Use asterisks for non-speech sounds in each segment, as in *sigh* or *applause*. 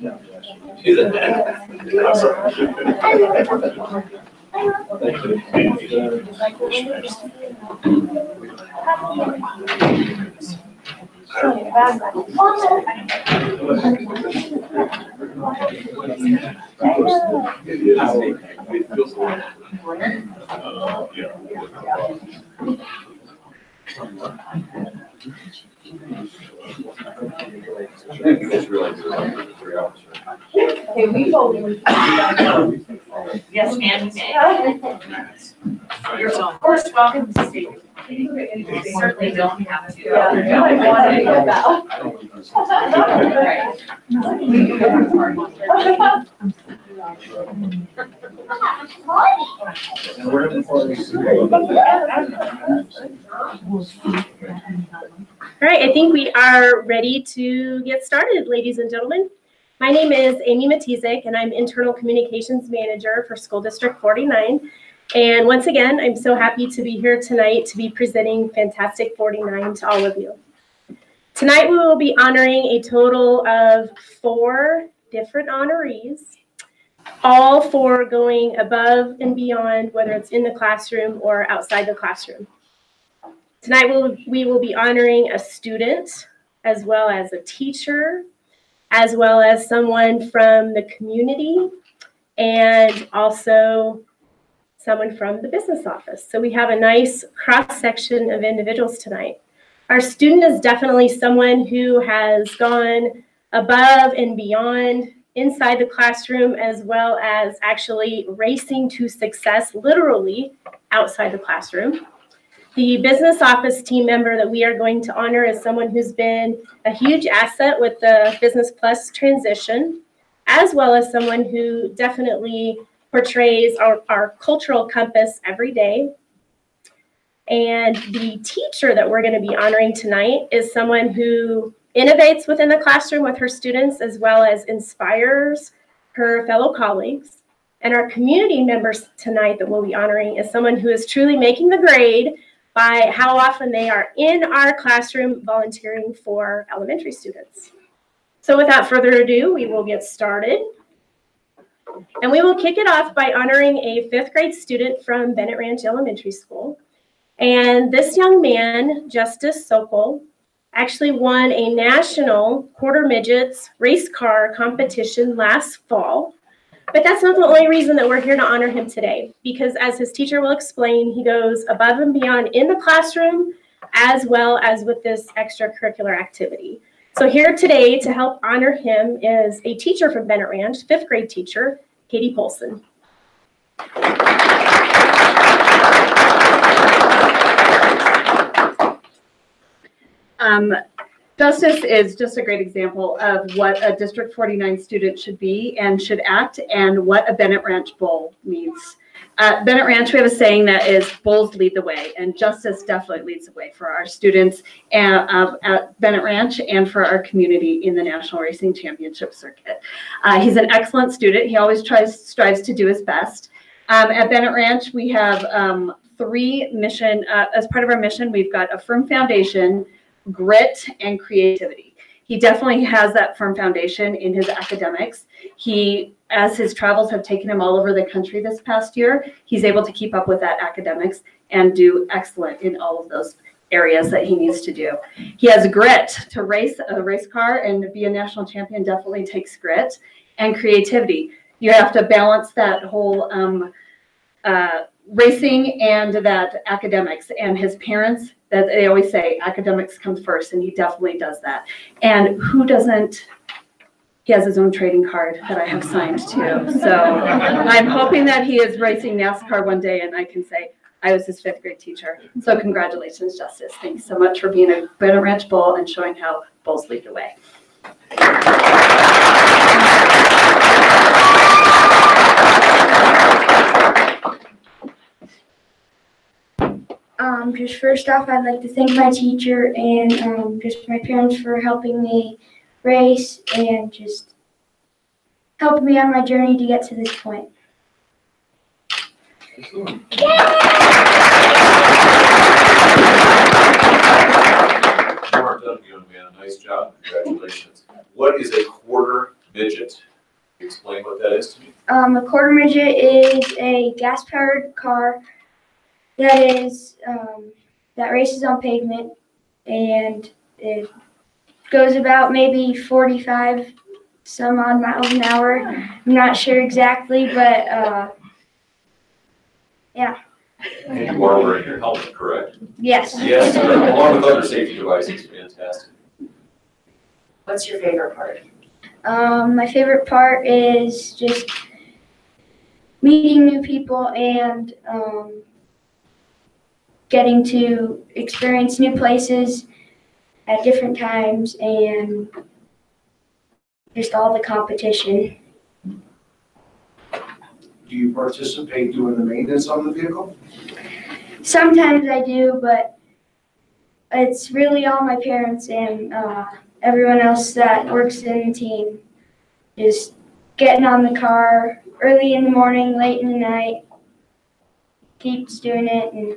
It a yeah. Is it? Okay, we vote. Yes, ma'am, you may. You're of course welcome to stay. You certainly don't have to. Yeah, you might want to go back. *laughs* Right. *laughs* *laughs* All right, I think we are ready to get started, ladies and gentlemen. My name is Amy Matizik, and I'm Internal Communications Manager for School District 49. And once again, I'm so happy to be here tonight to be presenting Fantastic 49 to all of you. Tonight, we will be honoring a total of four different honorees, all for going above and beyond, whether it's in the classroom or outside the classroom. Tonight, we'll, we will be honoring a student, as well as a teacher, as well as someone from the community, and also someone from the business office. So we have a nice cross-section of individuals tonight. Our student is definitely someone who has gone above and beyond inside the classroom, as well as actually racing to success, literally outside the classroom. The business office team member that we are going to honor is someone who's been a huge asset with the Business Plus transition, as well as someone who definitely portrays our, our cultural compass every day. And the teacher that we're going to be honoring tonight is someone who innovates within the classroom with her students, as well as inspires her fellow colleagues. And our community members tonight that we'll be honoring is someone who is truly making the grade by how often they are in our classroom volunteering for elementary students. So without further ado, we will get started. And we will kick it off by honoring a fifth grade student from Bennett Ranch Elementary School. And this young man, Justice Sokol, actually won a national quarter midgets race car competition last fall. But that's not the only reason that we're here to honor him today, because as his teacher will explain, he goes above and beyond in the classroom as well as with this extracurricular activity. So here today to help honor him is a teacher from Bennett Ranch, fifth grade teacher, Katie Polson. Um, Justice is just a great example of what a District 49 student should be and should act and what a Bennett Ranch Bull means. At Bennett Ranch, we have a saying that is bulls lead the way, and Justice definitely leads the way for our students and, uh, at Bennett Ranch and for our community in the National Racing Championship Circuit. Uh, he's an excellent student. He always tries strives to do his best. Um, at Bennett Ranch, we have um, three mission, uh, as part of our mission, we've got a firm foundation, grit and creativity. He definitely has that firm foundation in his academics. He, as his travels have taken him all over the country this past year, he's able to keep up with that academics and do excellent in all of those areas that he needs to do. He has grit to race a race car and be a national champion definitely takes grit and creativity. You have to balance that whole um, uh, racing and that academics and his parents that they always say academics come first and he definitely does that. And who doesn't? He has his own trading card that i have signed too. So i'm hoping that he is racing nascar one day and i can say i was his fifth grade teacher. So congratulations justice. Thanks so much for being a Bennett ranch bull and showing how bulls lead the way Um, just first off, I'd like to thank my teacher and um, just my parents for helping me race and just helping me on my journey to get to this point. Mark, young man, nice job, congratulations. What is a quarter midget midget. Explain what that is to me. Um, a quarter midget is a gas powered car that is um, that races on pavement and it goes about maybe 45 some odd miles an hour. I'm not sure exactly, but uh, And you are wearing your helmet, correct? yes. Yes, sir, along with other safety devices, fantastic. What's your favorite part? Um, my favorite part is just meeting new people and um, getting to experience new places at different times and just all the competition. Do you participate doing the maintenance on the vehicle? Sometimes I do, but it's really all my parents and uh, everyone else that works in the team. Just getting on the car early in the morning, late in the night. Keeps doing it and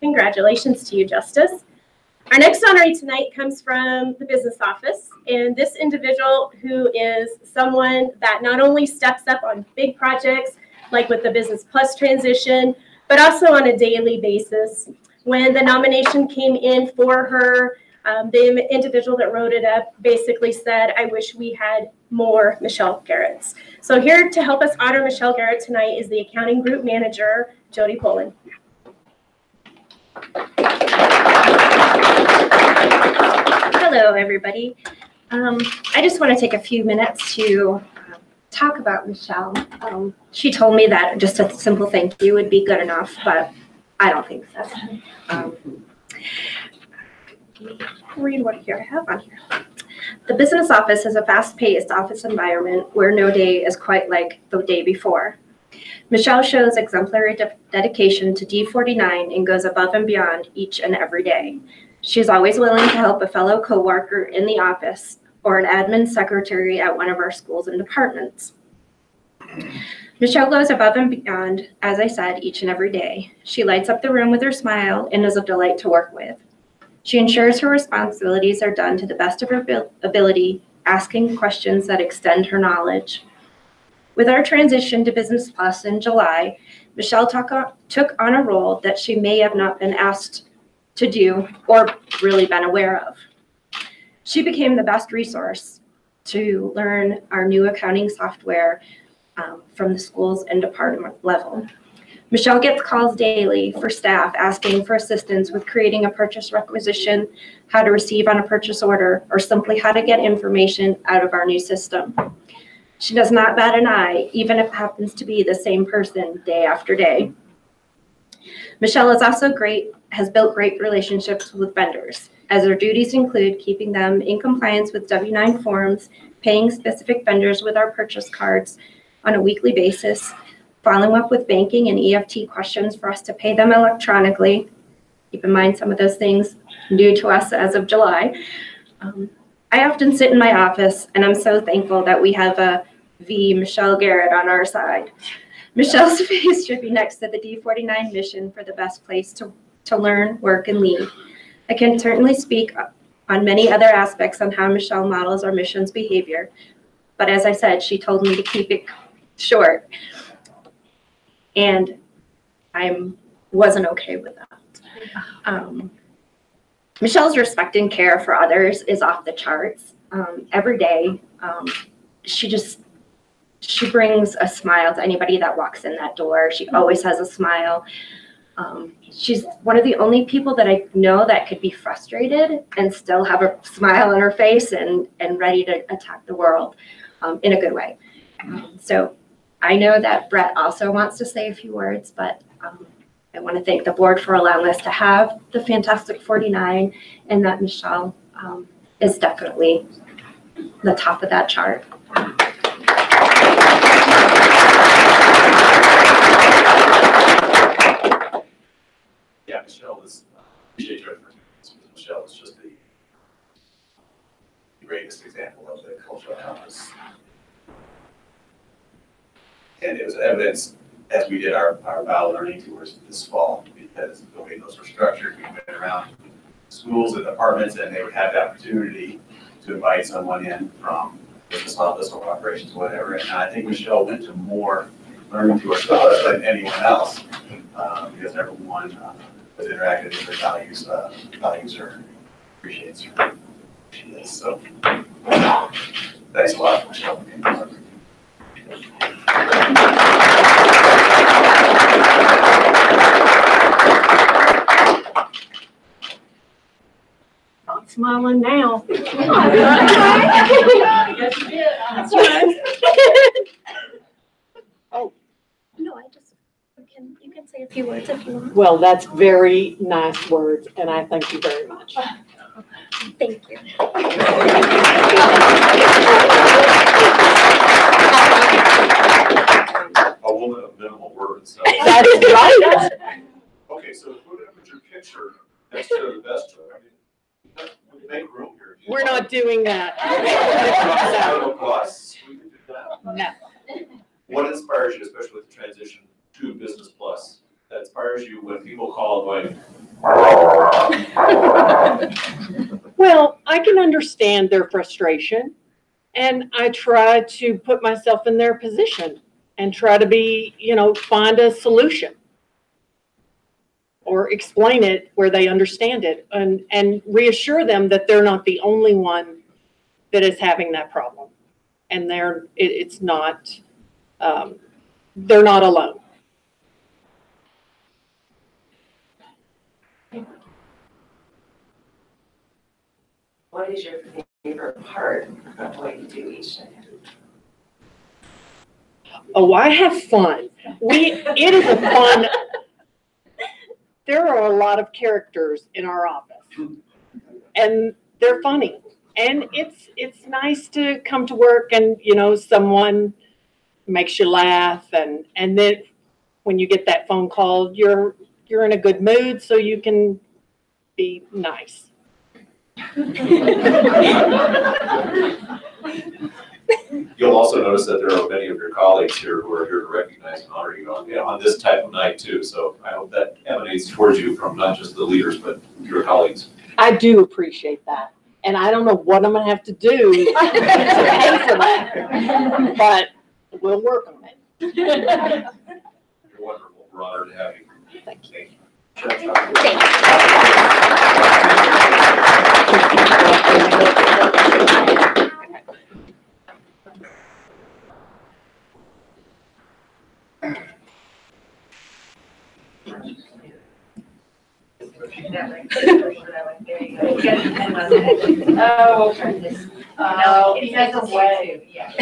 Congratulations to you, Justice. Our next honoree tonight comes from the business office, and this individual who is someone that not only steps up on big projects, like with the Business Plus transition, but also on a daily basis. When the nomination came in for her, um, the individual that wrote it up basically said, I wish we had more Michelle Garrett's. So here to help us honor Michelle Garrett tonight is the accounting group manager, Jody Poland. Hello, everybody. Um, I just want to take a few minutes to talk about Michelle. Um, she told me that just a simple thank you would be good enough, but I don't think so. Um, read what here I have on here. The business office is a fast-paced office environment where no day is quite like the day before. Michelle shows exemplary de- dedication to D49 and goes above and beyond each and every day. She's always willing to help a fellow coworker in the office or an admin secretary at one of our schools and departments. Michelle goes above and beyond, as I said, each and every day. She lights up the room with her smile and is a delight to work with. She ensures her responsibilities are done to the best of her ability, asking questions that extend her knowledge. With our transition to Business Plus in July, Michelle took on a role that she may have not been asked to do or really been aware of. She became the best resource to learn our new accounting software um, from the schools and department level. Michelle gets calls daily for staff asking for assistance with creating a purchase requisition, how to receive on a purchase order, or simply how to get information out of our new system. She does not bat an eye, even if it happens to be the same person day after day. Michelle is also great, has built great relationships with vendors, as her duties include keeping them in compliance with W-9 forms, paying specific vendors with our purchase cards on a weekly basis, following up with banking and EFT questions for us to pay them electronically. Keep in mind, some of those things new to us as of July. Um, I often sit in my office, and I'm so thankful that we have a V Michelle Garrett on our side. Michelle's *laughs* face should be next to the D49 mission for the best place to, to learn, work, and lead. I can certainly speak on many other aspects on how Michelle models our mission's behavior, but as I said, she told me to keep it short. And I wasn't okay with that. Um, Michelle's respect and care for others is off the charts. Um, every day, um, she just she brings a smile to anybody that walks in that door. She always has a smile. Um, she's one of the only people that I know that could be frustrated and still have a smile on her face and, and ready to attack the world um, in a good way. Um, so I know that Brett also wants to say a few words, but um, I want to thank the board for allowing us to have the Fantastic 49 and that Michelle um, is definitely the top of that chart. Michelle is, appreciate your effort. Michelle is just the greatest example of the cultural compass. And it was evidence as we did our, our Val learning tours this fall, because the way those were structured, we went around schools and departments, and they would have the opportunity to invite someone in from business office or operations, or whatever. And I think Michelle went to more learning tours than anyone else, uh, because everyone uh, was interacting with her values, uh, values her, appreciates her. She is, so. Thanks a lot, Michelle. Not smiling now. *laughs* *laughs* Yes, you did. That's right. No, I just, you can, you can say a few words if you want. Well, that's very nice words, and I thank you very much. *laughs* Thank you. A woman of minimal words. Uh, *laughs* so- That's right. Okay, so put put your picture next to the best, I mean, we can make room here. if you We're want. *laughs* not doing that. No plus, we can do that. No. What inspires you, especially with the transition to Business Plus? That inspires you when people call going, *laughs* Well, I can understand their frustration, and I try to put myself in their position and try to be, you know, find a solution. Or explain it where they understand it and, and reassure them that they're not the only one that is having that problem. And they're, it, it's not, um, they're not alone. What is your favorite part of what you do each day? Oh, I have fun. We, it is a fun, there are a lot of characters in our office. And they're funny. And it's, it's nice to come to work and, you know, someone makes you laugh and, and then when you get that phone call, you're, you're in a good mood, so you can be nice. You'll also notice that there are many of your colleagues here who are here to recognize and honor you on, you know, on this type of night too. So I hope that emanates towards you from not just the leaders, but your colleagues. I do appreciate that. And I don't know what I'm gonna have to do to pay for that, but we'll work on it. You're wonderful. We're honored to have you. Thank you. Oh. Oh, he has a way. Yeah.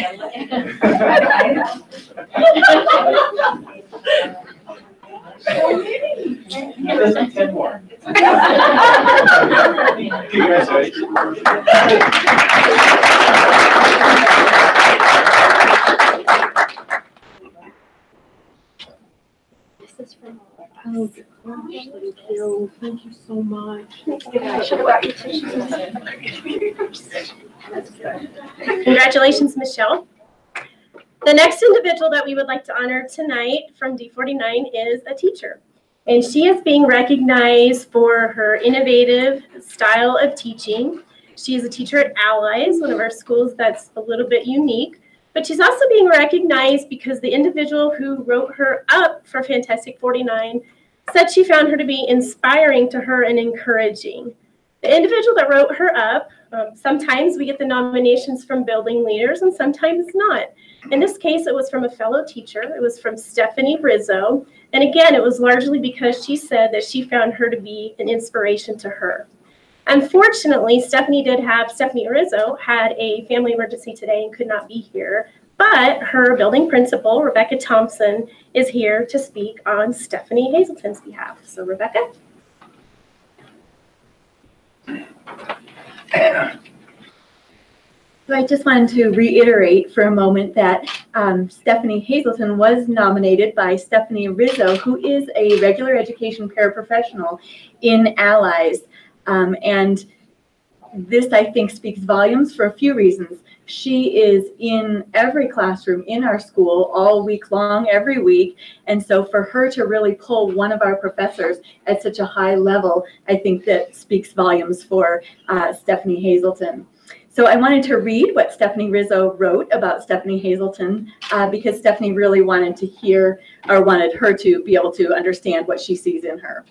Ten more. This is from. Oh, thank you. Thank you so much. Congratulations, Michelle. The next individual that we would like to honor tonight from D49 is a teacher. And she is being recognized for her innovative style of teaching. She is a teacher at Allies, one of our schools that's a little bit unique. But she's also being recognized because the individual who wrote her up for Fantastic 49 said she found her to be inspiring to her and encouraging. The individual that wrote her up Um, sometimes we get the nominations from building leaders and sometimes not. In this case, it was from a fellow teacher. It was from Stephanie Rizzo. And again, it was largely because she said that she found her to be an inspiration to her. Unfortunately, Stephanie did have, Stephanie Rizzo had a family emergency today and could not be here. But her building principal, Rebecca Thompson, is here to speak on Stephanie Hazelton's behalf. So Rebecca? *clears throat* So I just wanted to reiterate for a moment that um, Stephanie Hazelton was nominated by Stephanie Rizzo, who is a regular education paraprofessional in Allies. Um, and this, I think, speaks volumes for a few reasons. She is in every classroom in our school all week long, every week. And so for her to really pull one of our professors at such a high level, I think that speaks volumes for uh, Stephanie Hazelton. So I wanted to read what Stephanie Rizzo wrote about Stephanie Hazelton uh, because Stephanie really wanted to hear or wanted her to be able to understand what she sees in her.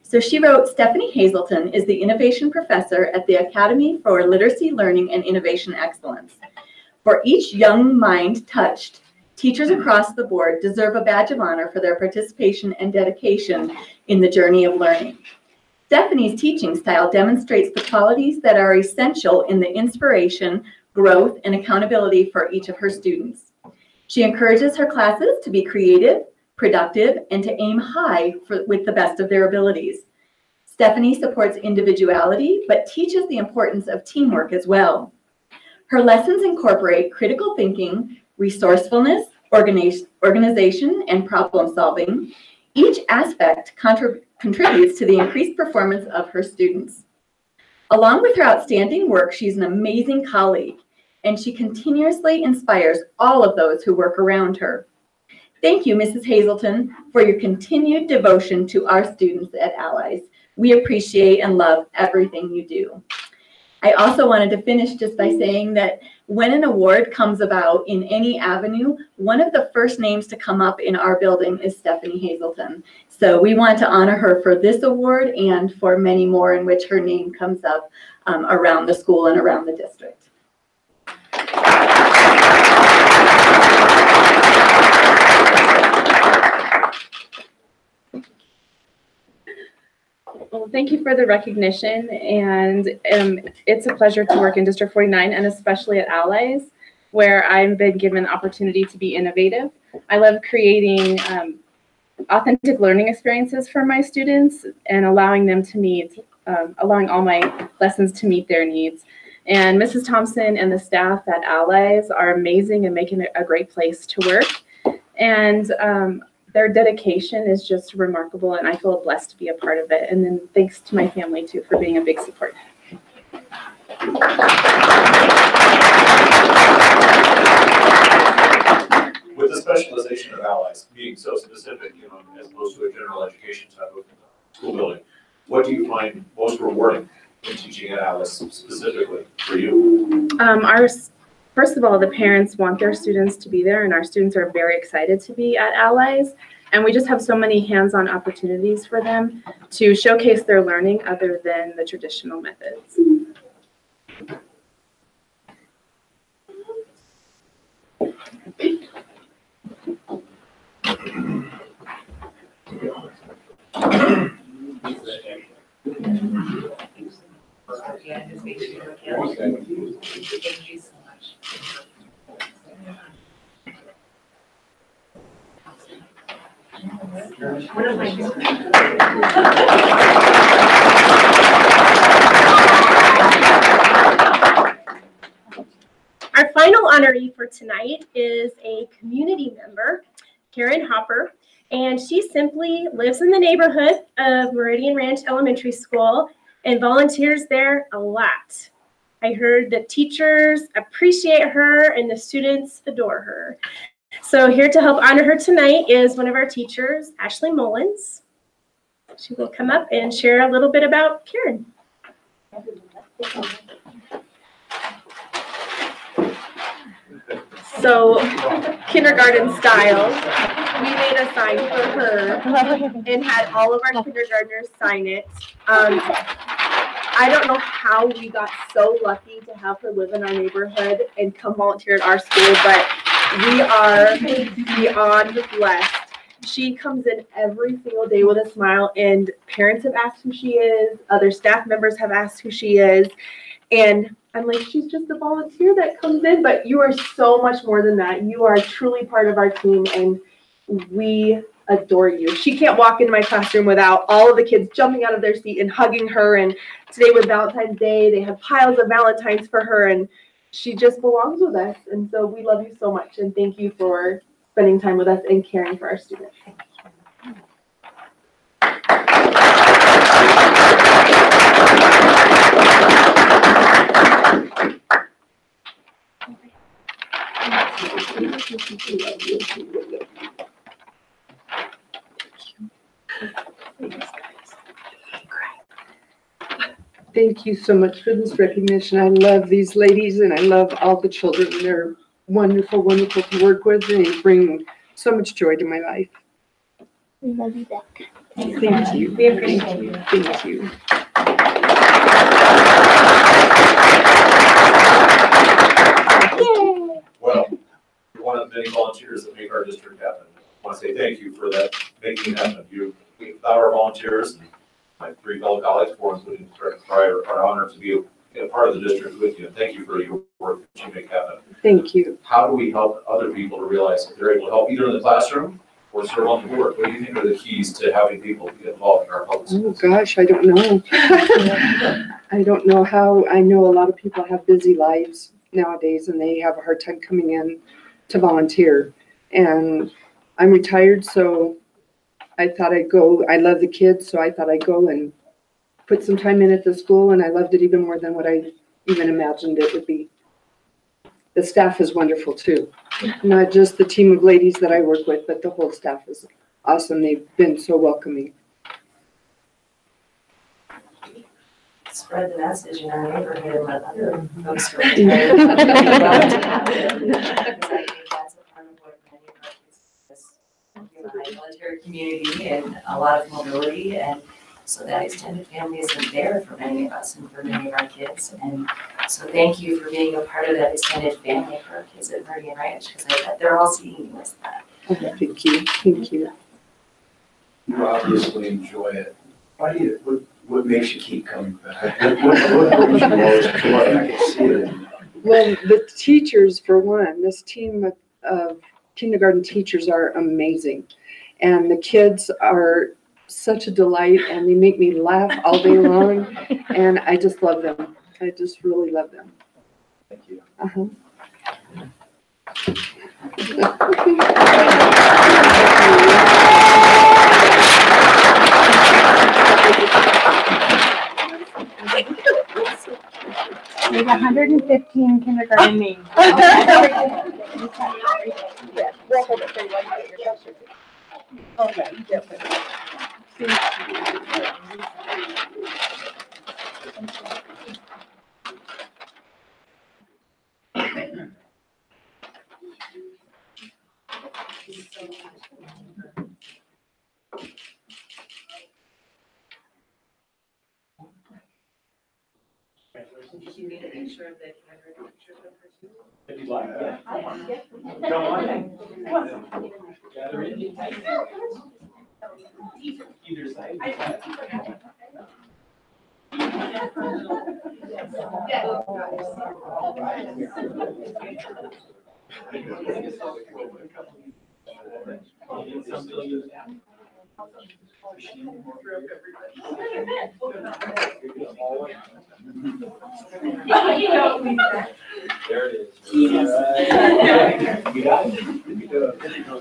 So she wrote, Stephanie Hazelton is the innovation professor at the Academy for Literacy, Learning, and Innovation Excellence. For each young mind touched, teachers across the board deserve a badge of honor for their participation and dedication in the journey of learning. Stephanie's teaching style demonstrates the qualities that are essential in the inspiration, growth, and accountability for each of her students. She encourages her classes to be creative, productive, and to aim high for, with the best of their abilities. Stephanie supports individuality, but teaches the importance of teamwork as well. Her lessons incorporate critical thinking, resourcefulness, organization, and problem solving. Each aspect contrib- contributes to the increased performance of her students. Along with her outstanding work, she's an amazing colleague, and she continuously inspires all of those who work around her. Thank you, Mrs. Hazelton, for your continued devotion to our students at Allies. We appreciate and love everything you do. I also wanted to finish just by saying that when an award comes about in any avenue, one of the first names to come up in our building is Stephanie Hazelton. So we want to honor her for this award and for many more in which her name comes up um, around the school and around the district. Well, thank you for the recognition, and um, it's a pleasure to work in District 49 and especially at Allies, where I've been given opportunity to be innovative. I love creating um, authentic learning experiences for my students and allowing them to meet, um, allowing all my lessons to meet their needs. And Mrs. Thompson and the staff at Allies are amazing and making it a great place to work. And um, their dedication is just remarkable, and I feel blessed to be a part of it. And then thanks to my family too for being a big support. With the specialization of allies being so specific, you know, as opposed to a general education type of school building, what do you find most rewarding in teaching at Allies specifically for you? Um, our first of all, the parents want their students to be there, and our students are very excited to be at Allies. And we just have so many hands-on opportunities for them to showcase their learning other than the traditional methods. Our final honoree for tonight is a community member, Karen Hopper, and she simply lives in the neighborhood of Meridian Ranch Elementary School and volunteers there a lot. I heard that teachers appreciate her and the students adore her. So here to help honor her tonight is one of our teachers, Ashley Mullins. She will come up and share a little bit about Karen. So kindergarten style, we made a sign for her and had all of our kindergartners sign it. Um, I don't know how we got so lucky to have her live in our neighborhood and come volunteer at our school, but we are beyond blessed. She comes in every single day with a smile, and parents have asked who she is, other staff members have asked who she is. And I'm like, she's just a volunteer that comes in, but you are so much more than that. You are truly part of our team, and we adore you. She can't walk into my classroom without all of the kids jumping out of their seat and hugging her. And today was Valentine's Day. They have piles of Valentines for her, and she just belongs with us. And so we love you so much, and thank you for spending time with us and caring for our students. Thank you so much for this recognition. I love these ladies and I love all the children. They're wonderful, wonderful to work with and they bring so much joy to my life. We love you back. Thank you. We appreciate you. Thank you. Well, you're one of the many volunteers that make our district happen. I want to say thank you for that, making it happen. You, without our volunteers, and my three fellow colleagues, four including Brian, are honored to be a, a part of the district with you. And Thank you for your work that you make happen. Thank you. How do we help other people to realize that they're able to help either in the classroom or serve on the board? What do you think are the keys to having people get involved in our public Oh, schools? gosh, I don't know. *laughs* I don't know how, I know a lot of people have busy lives nowadays and they have a hard time coming in to volunteer. And I'm retired, so I thought I'd go, I love the kids, so I thought I'd go and put some time in at the school and I loved it even more than what I even imagined it would be. The staff is wonderful too. Not just the team of ladies that I work with, but the whole staff is awesome. They've been so welcoming. Spread the message in our neighborhood and let other folks who *laughs* know *laughs* about it. Because I think that's a part of what many of our kids, this, you know, high military community and a lot of mobility and so that extended family isn't there for many of us and for many of our kids. And so thank you for being a part of that extended family for our kids at Meridian Ranch, because I bet they're all seeing you as that. Thank you, thank you. You obviously enjoy it. Why do you, what, what makes you keep coming back? *laughs* What, what what brings you most joy? I can see it. Well, the teachers, for one, this team of- of kindergarten teachers are amazing. And the kids are such a delight and they make me laugh all day long. *laughs* And I just love them. I just really love them. Thank you. Uh-huh. *laughs* We have hundred and fifteen kindergarten names. *laughs* We'll hold it for you while you get your picture. You need a picture of the kindergarten pictures of her too? If you'd like, yeah. Come on in. Gather in. Either side. There it is. You got it? You do it. No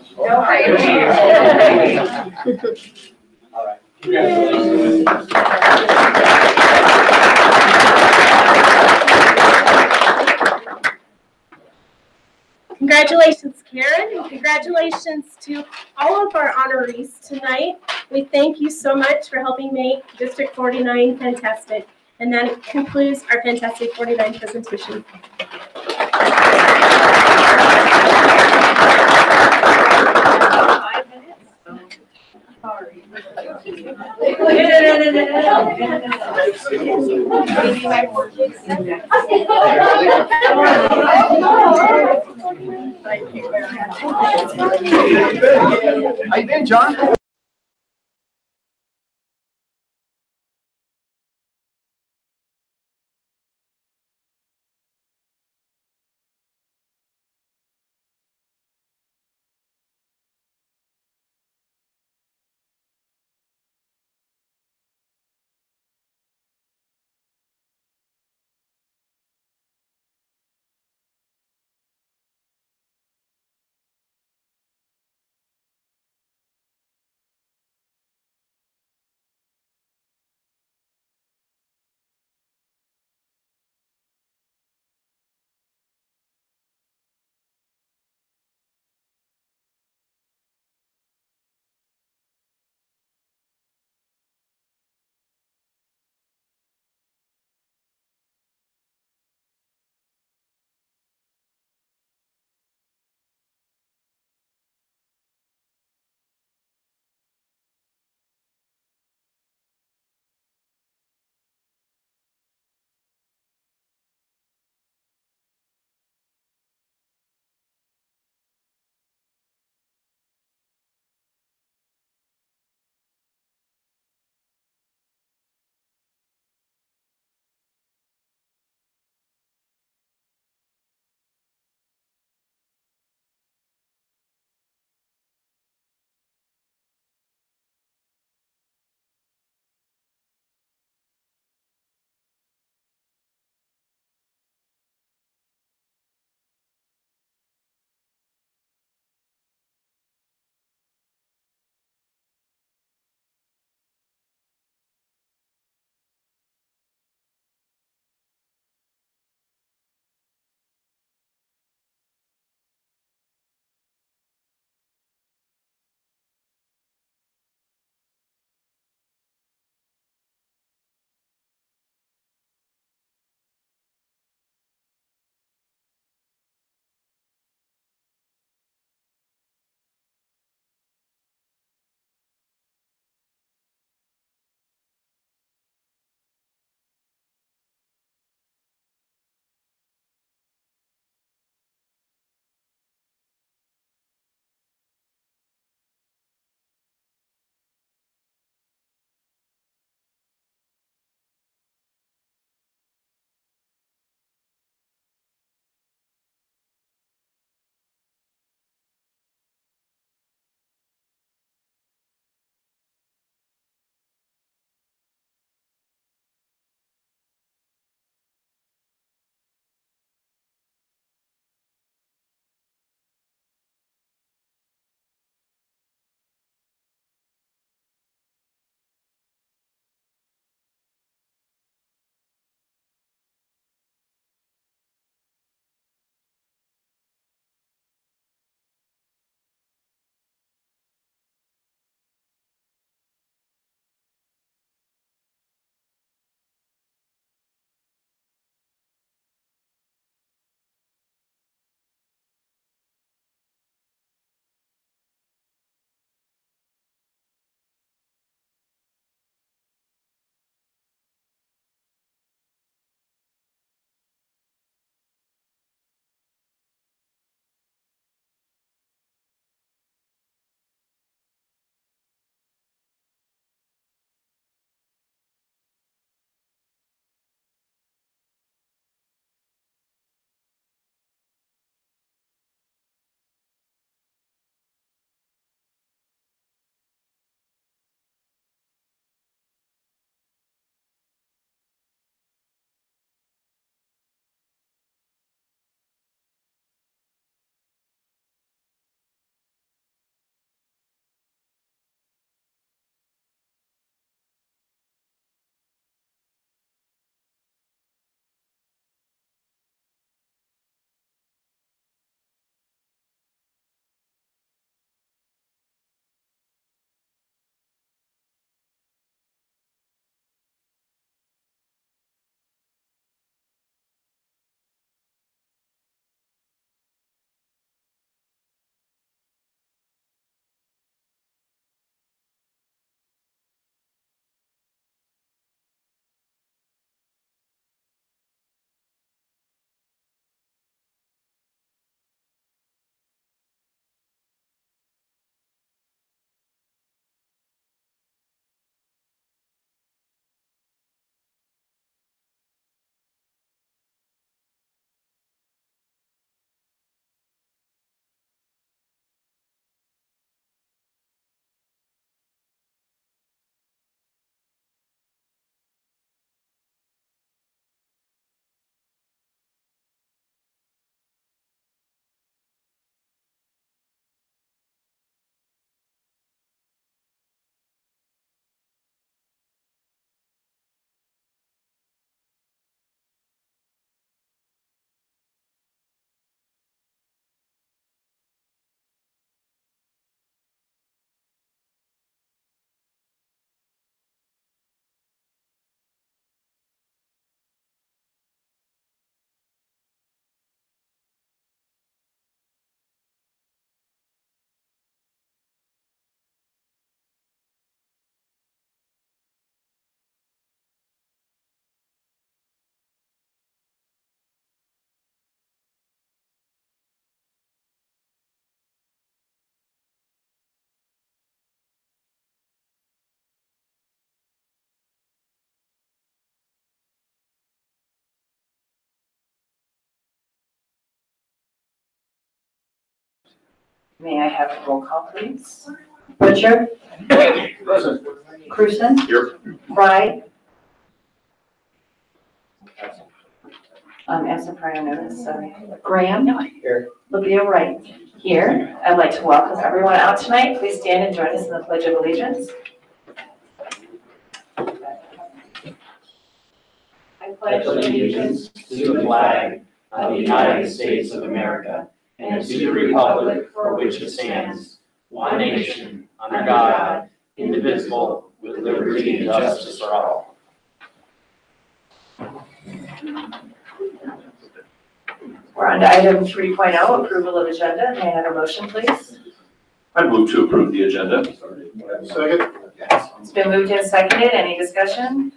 All right. Congratulations. *laughs* Congratulations, Karen, and congratulations to all of our honorees tonight. We thank you so much for helping make District 49 fantastic. And that concludes our Fantastic 49 presentation. Five minutes? Sorry. No, no, no, no, no, no, no, no. see my poor kids. How you been, John? May I have a roll call, please? Butcher? Present. Cruson? Here. Fry? Um, absent prior notice, sorry. Graham? Here. LaVere-Wright? Here. I'd like to welcome everyone out tonight. Please stand and join us in the Pledge of Allegiance. I pledge allegiance to the flag of the United States of America and to the republic for which it stands, one nation, under God, indivisible, with liberty and justice for all. We're on to item three oh, approval of agenda. May I have a motion, please? I move to approve the agenda. Second. It's been moved and seconded. Any discussion?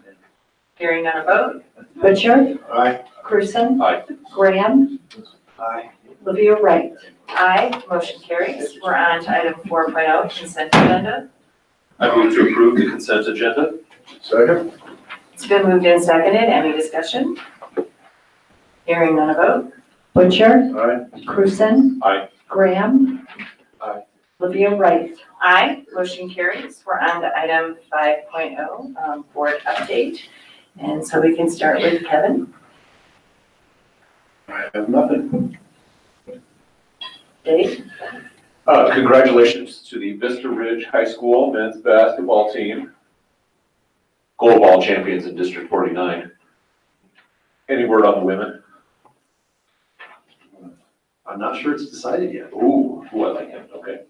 Hearing none, a vote. Butcher? Aye. Cruson? Aye. Graham? Aye. LaVere-Wright? Aye, motion carries. We're on to item four oh, consent agenda. I move to approve the consent agenda. Second. It's been moved and seconded. Any discussion? Hearing none, a vote. Butcher? Aye. Cruson? Aye. Graham? Aye. LaVere-Wright? Aye, motion carries. We're on to item five um, board update. And so we can start with Kevin. I have nothing. Dave? Uh, congratulations to the Vista Ridge High School men's basketball team. Gold ball champions in District forty-nine. Any word on the women? I'm not sure it's decided yet. Ooh, ooh, I like it, okay.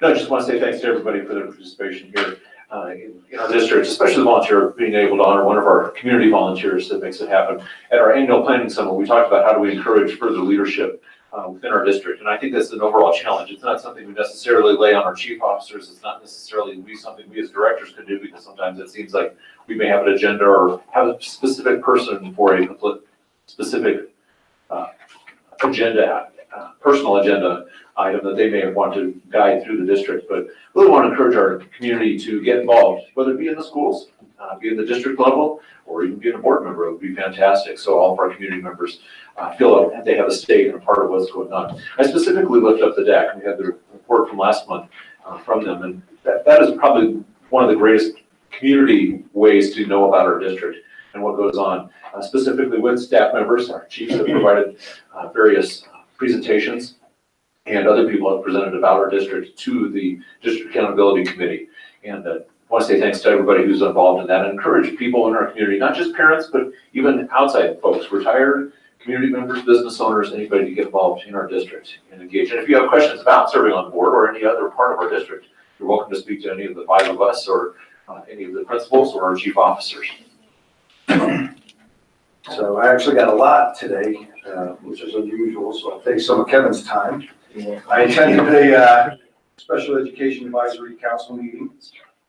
No, I just want to say thanks to everybody for their participation here, uh, in, in our district, especially the volunteer, being able to honor one of our community volunteers that makes it happen. At our annual planning summit, we talked about how do we encourage further leadership uh, within our district. And I think that's an overall challenge. It's not something we necessarily lay on our chief officers. It's not necessarily we, something we as directors can do because sometimes it seems like we may have an agenda or have a specific person for a specific uh, agenda, uh, personal agenda item that they may have wanted to guide through the district. But really want to encourage our community to get involved, whether it be in the schools, uh, be in the district level, or even being a board member, it would be fantastic. So all of our community members uh, feel like they have a stake and a part of what's going on. I specifically lift up the deck. We had the report from last month uh, from them, and that, that is probably one of the greatest community ways to know about our district and what goes on, uh, specifically with staff members. Our chiefs have provided uh, various presentations, and other people have presented about our district to the District Accountability Committee. And uh, I want to say thanks to everybody who's involved in that and encourage people in our community, not just parents, but even outside folks, retired community members, business owners, anybody to get involved in our district and engage. And if you have questions about serving on board or any other part of our district, you're welcome to speak to any of the five of us or uh, any of the principals or our chief officers. So I actually got a lot today, uh, which is unusual, so I'll take some of Kevin's time. I attended a uh, special education advisory council meeting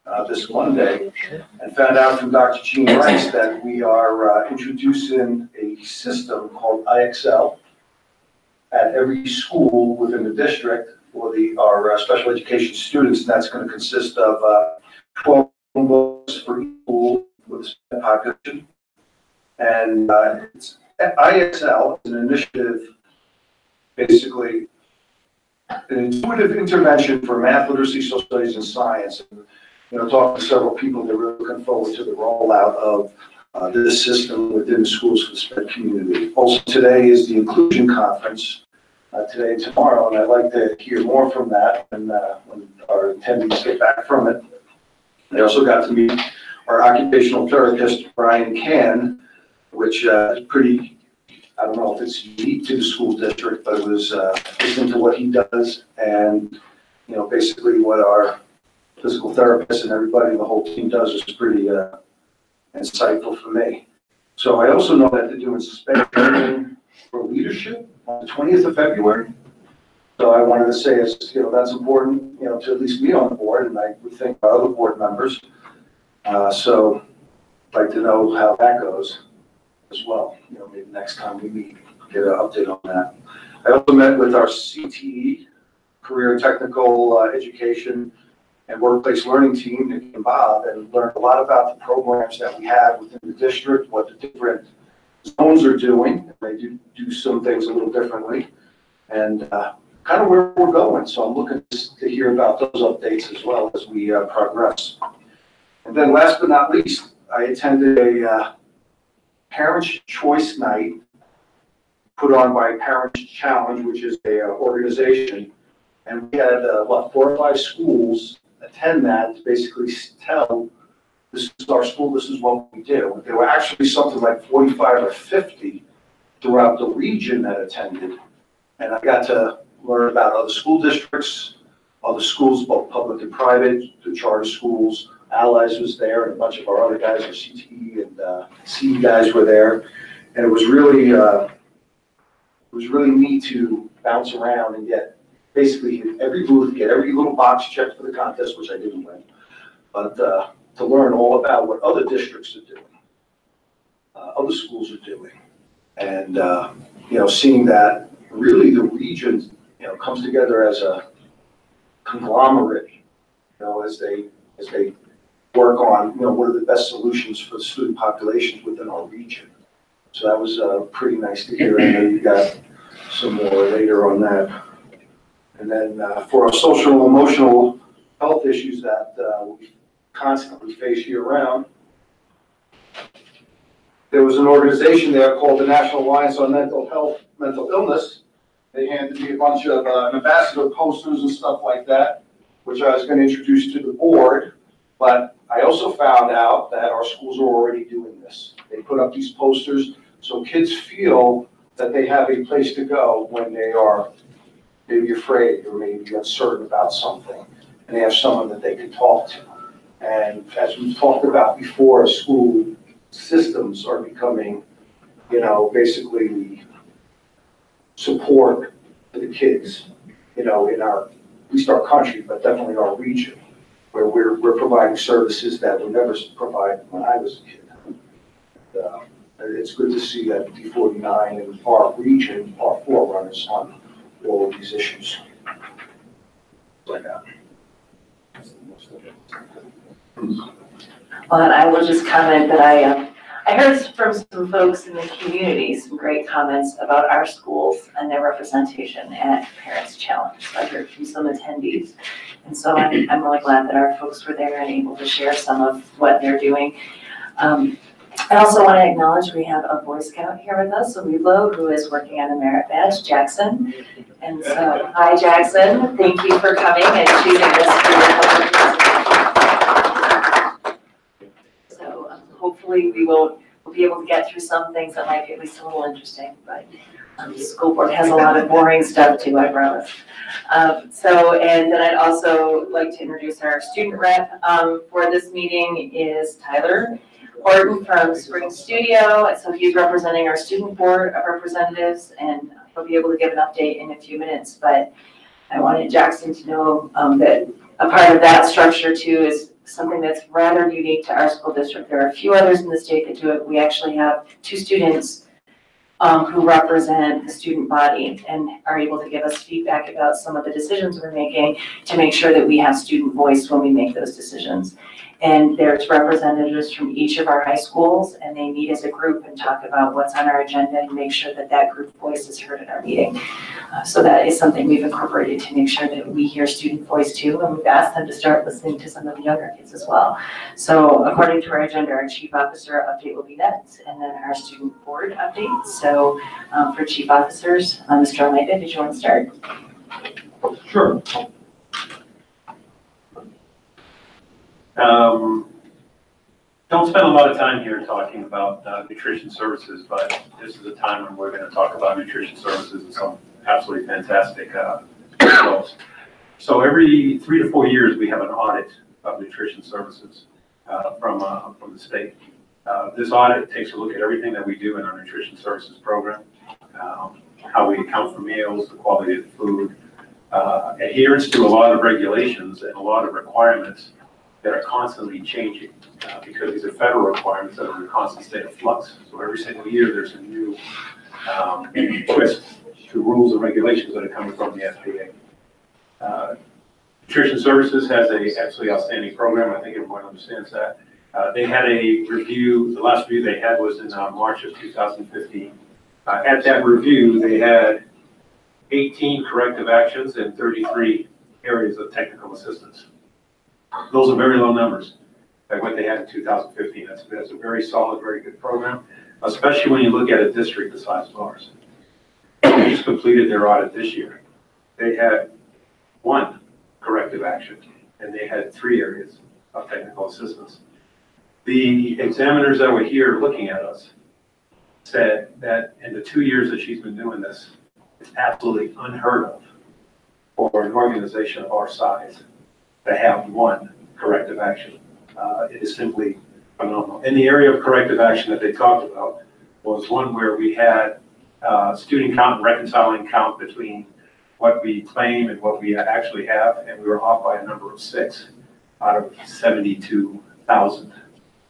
uh, this Monday and found out from Dr. Gene Rice that we are uh, introducing a system called IXL at every school within the district for the, our special education students. And that's going to consist of uh, 12 books for each school with a population. And IXL is an initiative, basically, an intuitive intervention for math, literacy, social studies, and science. And, You know, talking to several people, they're really looking forward to the rollout of uh, this system within the schools for the SPED community. Also, today is the inclusion conference, uh, today and tomorrow, and I'd like to hear more from that when, uh, when our attendees get back from it. I also got to meet our occupational therapist, Brian Can, which uh, is pretty, I don't know if it's unique to the school district, but it was, uh, listening to what he does and, you know, basically what our physical therapist and everybody, the whole team does is pretty uh, insightful for me. So I also know that they're doing training for leadership on the 20th of February. So I wanted to say, is, you know, that's important, you know, to at least be on the board, and I would think our other board members. Uh, So I'd like to know how that goes as well, you know, maybe next time we meet, get an update on that. I also met with our CTE, Career Technical uh, Education and Workplace Learning Team, Nick and Bob, and learned a lot about the programs that we have within the district, what the different zones are doing. They do, do some things a little differently. And uh, kind of where we're going. So I'm looking to hear about those updates as well as we uh, progress. And then last but not least, I attended a uh, Parents' Choice Night put on by Parents Challenge, which is a uh, organization. And we had, uh, what, four or five schools attend that to basically tell, this is our school, this is what we do. There were actually something like 45 or 50 throughout the region that attended. And I got to learn about other school districts, other schools, both public and private, the charter schools. Allies was there, and a bunch of our other guys, our CTE and uh, CE guys were there. And it was really, uh, it was really neat to bounce around and get, basically every booth, get every little box checked for the contest, which I didn't win. But uh, to learn all about what other districts are doing, uh, other schools are doing. And, uh, you know, seeing that really the region, you know, comes together as a conglomerate, you know, as they, as they work on, you know, what are the best solutions for the student populations within our region. So that was, uh, pretty nice to hear. I know you got some more later on that. And then, uh, for our social and emotional health issues that, uh, we constantly face year round, there was an organization there called the National Alliance on Mental Health, Mental Illness. They handed me a bunch of uh, ambassador posters and stuff like that, which I was going to introduce to the board. But I also found out that our schools are already doing this. They put up these posters so kids feel that they have a place to go when they are maybe afraid or maybe uncertain about something, and they have someone that they can talk to. And as we've talked about before, school systems are becoming, you know, basically support for the kids, you know, in our, at least our country, but definitely our region, where we're, we're providing services that were never provided when I was a kid. And, uh, It's good to see that D forty-nine and our region are forerunners on all of these issues. Like that. Well, and I will just comment that I, um, I heard from some folks in the community, some great comments about our schools and their representation at Parents Challenge. I heard from some attendees. And so I'm, I'm really glad that our folks were there and able to share some of what they're doing. Um, I also want to acknowledge we have a Boy Scout here with us, Webelo, who is working on a merit badge, Jackson. And so, hi Jackson, thank you for coming and choosing this for your public presentation. So um, hopefully we will, we'll be able to get through some things that might be at least a little interesting, but um, the school board has a lot of boring stuff too, I promise. Um, so, and then I'd also like to introduce our student rep, um, for this meeting is Tyler Horton from Spring Studio. So he's representing our student board of representatives and he'll be able to give an update in a few minutes. But I wanted Jackson to know, um, that a part of that structure too is something that's rather unique to our school district. There are a few others in the state that do it. We actually have two students um, who represent the student body and are able to give us feedback about some of the decisions we're making to make sure that we have student voice when we make those decisions. And there's representatives from each of our high schools and they meet as a group and talk about what's on our agenda and make sure that that group voice is heard at our meeting. Uh, so that is something we've incorporated to make sure that we hear student voice too. And we've asked them to start listening to some of the younger kids as well. So according to our agenda, our chief officer update will be next and then our student board update. So um, for chief officers, uh, Mr. Almeida, did you want to start? Sure. Um, don't spend a lot of time here talking about uh, nutrition services, but this is a time when we're going to talk about nutrition services and some absolutely fantastic uh, results. So every three to four years, we have an audit of nutrition services uh, from, uh, from the state. Uh, This audit takes a look at everything that we do in our nutrition services program, um, how we account for meals, the quality of the food, uh, adherence to a lot of regulations and a lot of requirements that are constantly changing uh, because these are federal requirements that are in a constant state of flux. So every single year, there's a new um, twist to rules and regulations that are coming from the FDA. Uh, Nutrition Services has a absolutely outstanding program. I think everyone understands that. Uh, They had a review, the last review they had was in uh, March of 2015. Uh, At that review, they had 18 corrective actions, and 33 areas of technical assistance. Those are very low numbers, like what they had in 2015. That's, that's a very solid, very good program, especially when you look at a district the size of ours. They just completed their audit this year. They had one corrective action, and they had three areas of technical assistance. The examiners that were here looking at us said that in the two years that she's been doing this, it's absolutely unheard of for an organization of our size to have one corrective action. Uh, It is simply phenomenal. In the area of corrective action that they talked about was one where we had uh, student count and reconciling count between what we claim and what we actually have, and we were off by a number of six out of 72,000.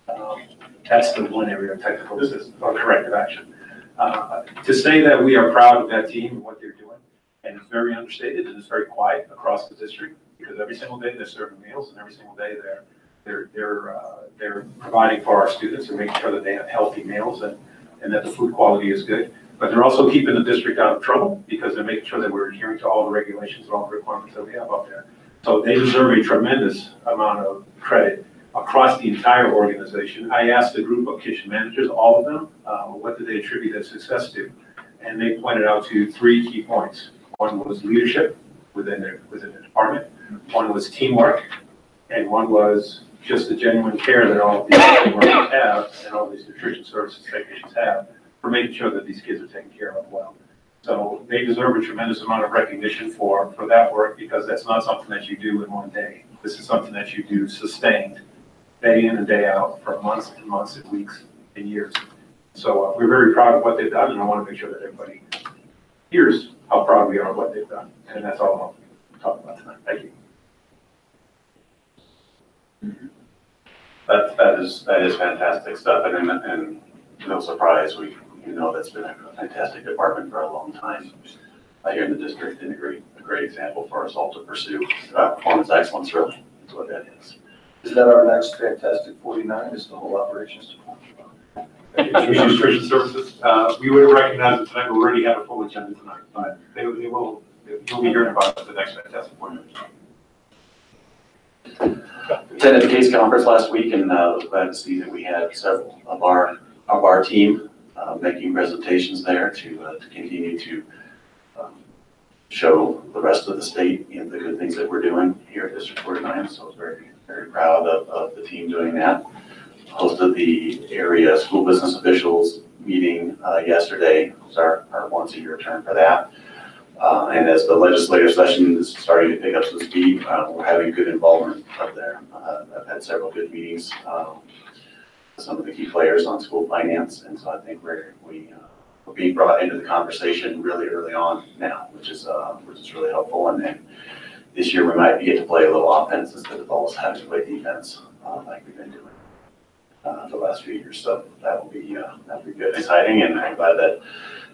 Um, That's the one area of technical assistance or corrective action. Uh, To say that we are proud of that team and what they're doing, and it's very understated and it's very quiet across the district, because every single day they're serving meals and every single day they're, they're, they're, uh, they're providing for our students and making sure that they have healthy meals and, and that the food quality is good. But they're also keeping the district out of trouble because they're making sure that we're adhering to all the regulations and all the requirements that we have up there. So they deserve a tremendous amount of credit across the entire organization. I asked a group of kitchen managers, all of them, uh, what did they attribute their success to? And they pointed out to three key points. One was leadership within their, within the department. One was teamwork, and one was just the genuine care that all of these workers have and all these nutrition services technicians have for making sure that these kids are taken care of well. So they deserve a tremendous amount of recognition for, for that work because that's not something that you do in one day. This is something that you do sustained, day in and day out for months and months and weeks and years. So uh, we're very proud of what they've done and I want to make sure that everybody hears how proud we are of what they've done. And that's all I'll talk about tonight. Thank you. That, that is, that is fantastic stuff, and, and- and no surprise, we, you know, that's been a fantastic department for a long time. Uh, here in the district, and a great, a great example for us all to pursue, uh, performance excellence, really, is what that is. Is that our next fantastic forty-nine, is the whole operations? Nutrition Services, uh, we would have recognized it tonight, we already have a full agenda tonight, but they, they will, you'll be hearing about it at the next fantastic point. Attended the CASE conference last week, and, uh, was glad to see that we had several of our, of our team, uh, making presentations there to, uh, to continue to, um, show the rest of the state, you know, the good things that we're doing here at District forty-nine, so I was very, very proud of, of the team doing that. Hosted the area school business officials meeting, uh, yesterday, it was our, our once-a-year term for that. Uh, and as the legislative session is starting to pick up some speed, uh, we're having good involvement up there. Uh, I've had several good meetings, um, with some of the key players on school finance, and so I think we're, we, uh, we're being brought into the conversation really early on now, which is, uh, which is really helpful, and then this year we might get to play a little offense instead of always having to play defense, uh, like we've been doing, uh, the last few years, so that will be, uh, that'll be good, exciting, and I'm glad that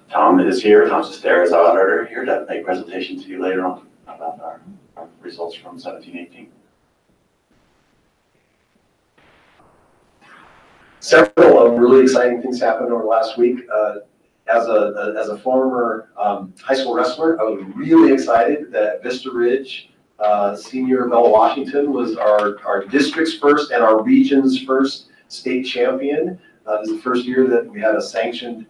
Tom is here, Tom our auditor here to make a presentation to you later on about our, our results from seventeen eighteen. several of really exciting things happened over the last week. Uh, As a, as a former um, high school wrestler, I was really excited that Vista Ridge uh, senior Bella Washington was our, our district's first and our region's first state champion. Uh, This is the first year that we had a sanctioned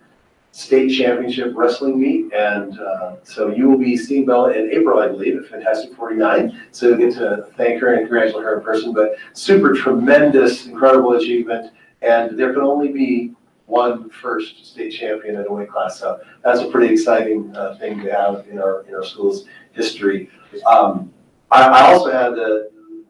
state championship wrestling meet. And uh, so you will be seeing Bella in April, I believe, at Fantastic 49. So you'll get to thank her and congratulate her in person. But super tremendous, incredible achievement. And there can only be one first state champion in a weight class. So that's a pretty exciting uh, thing to have in our, in our school's history. Um, I, I also had the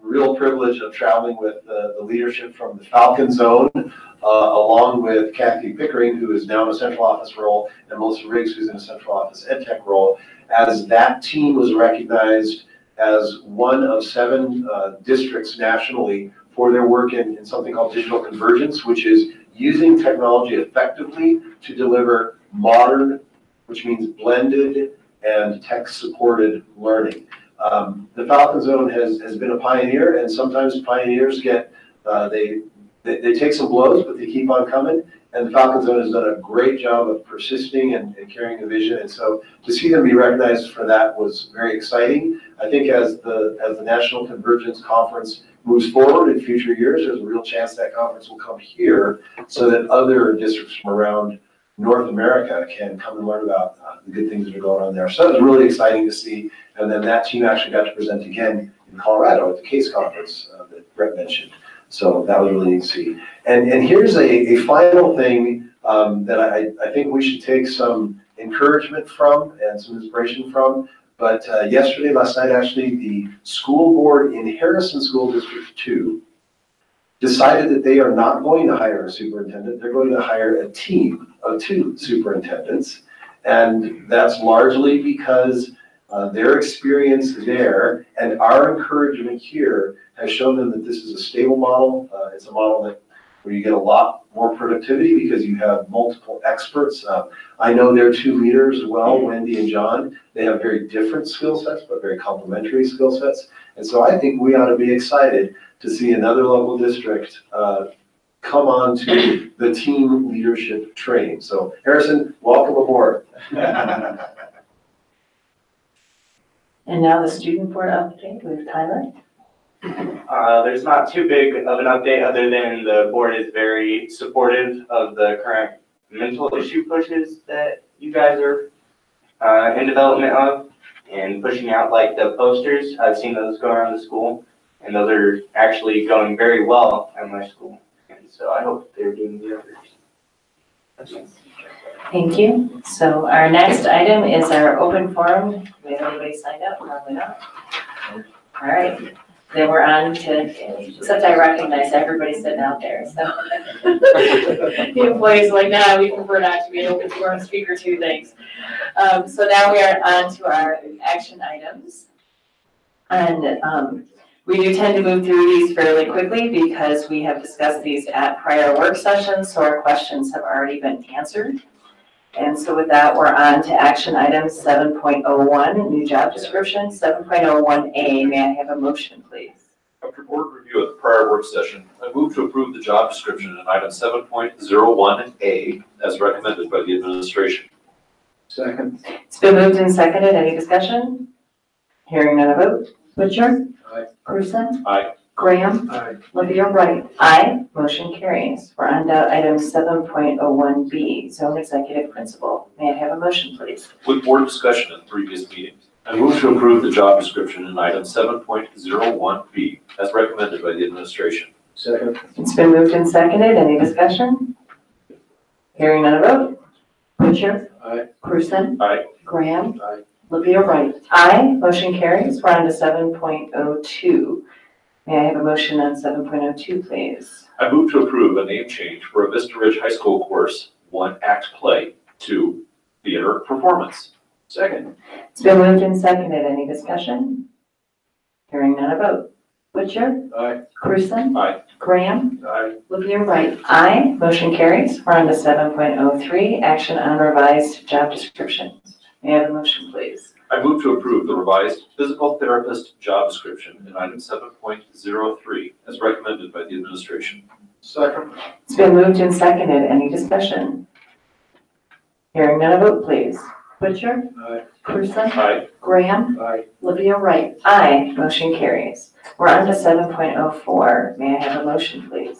real privilege of traveling with uh, the leadership from the Falcon Zone, uh, along with Kathy Pickering, who is now in a central office role, and Melissa Riggs, who's in a central office ed tech role, as that team was recognized as one of seven uh, districts nationally for their work in, in something called digital convergence, which is using technology effectively to deliver modern, which means blended and tech-supported learning. Um, the Falcon Zone has, has been a pioneer, and sometimes pioneers get, uh, they, they, they take some blows, but they keep on coming. And the Falcon Zone has done a great job of persisting and, and carrying the vision. And so to see them be recognized for that was very exciting. I think as the, as the National Convergence Conference moves forward in future years, there's a real chance that conference will come here so that other districts from around North America can come and learn about uh, the good things that are going on there. So it was really exciting to see. And then that team actually got to present again in Colorado at the CASE conference uh, that Brett mentioned. So that was really neat to see. And, and here's a, a final thing um, that I, I think we should take some encouragement from and some inspiration from. But uh, yesterday, last night, actually, the school board in Harrison School District Two decided that they are not going to hire a superintendent. They're going to hire a team of two superintendents. And that's largely because uh, their experience there and our encouragement here has shown them that this is a stable model. Uh, it's a model that where you get a lot more productivity because you have multiple experts. Uh, I know their two leaders well, Wendy and John. They have very different skill sets, but very complementary skill sets. And so I think we ought to be excited to see another local district uh, come on to the team leadership training. So Harrison, welcome aboard. *laughs* And now the student board update with Tyler. Uh, there's not too big of an update, other than the board is very supportive of the current mental issue pushes that you guys are, uh, in development of, and pushing out like the posters, I've seen those go around the school, and those are actually going very well at my school, and so I hope they're doing the others. Thank you. So our next item is our open forum. We have anybody signed up? Probably not. All right, then we're on to, except I recognize everybody sitting out there, so. *laughs* The employees are like, nah, we prefer not to be an open forum speaker too, thanks. Um, so now we are on to our action items. And, um, we do tend to move through these fairly quickly because we have discussed these at prior work sessions, so our questions have already been answered. And so with that, we're on to action item seven point oh one, new job description, seven point oh one A. May I have a motion, please? After board review of the prior work session, I move to approve the job description in item seven point zero one A as recommended by the administration. Second. It's been moved and seconded. Any discussion? Hearing none, a vote. Butcher? Aye. Cruson? Aye. Graham? Aye. LaVere-Wright? Aye. Motion carries. We're on to item seven point oh one B, zone executive principal. May I have a motion, please? With board discussion in previous meetings, I move to approve the job description in item seven point zero one B as recommended by the administration. Second. It's been moved and seconded. Any discussion? Hearing none, a vote. Butcher? Aye. Cruson? Aye. Graham? Aye. LaVere-Wright? Aye. Motion carries. We're on to seven point oh two. May I have a motion on seven point oh two, please? I move to approve a name change for a Vista Ridge High School course, one act play, to theater performance. Second. It's been moved and seconded. Any discussion? Hearing none, a vote. Butcher? Aye. Cruson? Aye. Graham? Aye. LaVere-Wright? Aye. Motion carries. We're on to seven point oh three, action on revised job descriptions. May I have a motion, please? I move to approve the revised physical therapist job description in item seven point zero three as recommended by the administration. Second. It's been moved and seconded. Any discussion? Hearing none, a vote, please. Butcher? Aye. Cruson? Aye. Graham? Aye. LaVere-Wright? Aye. Motion carries. We're on to seven point oh four. May I have a motion, please?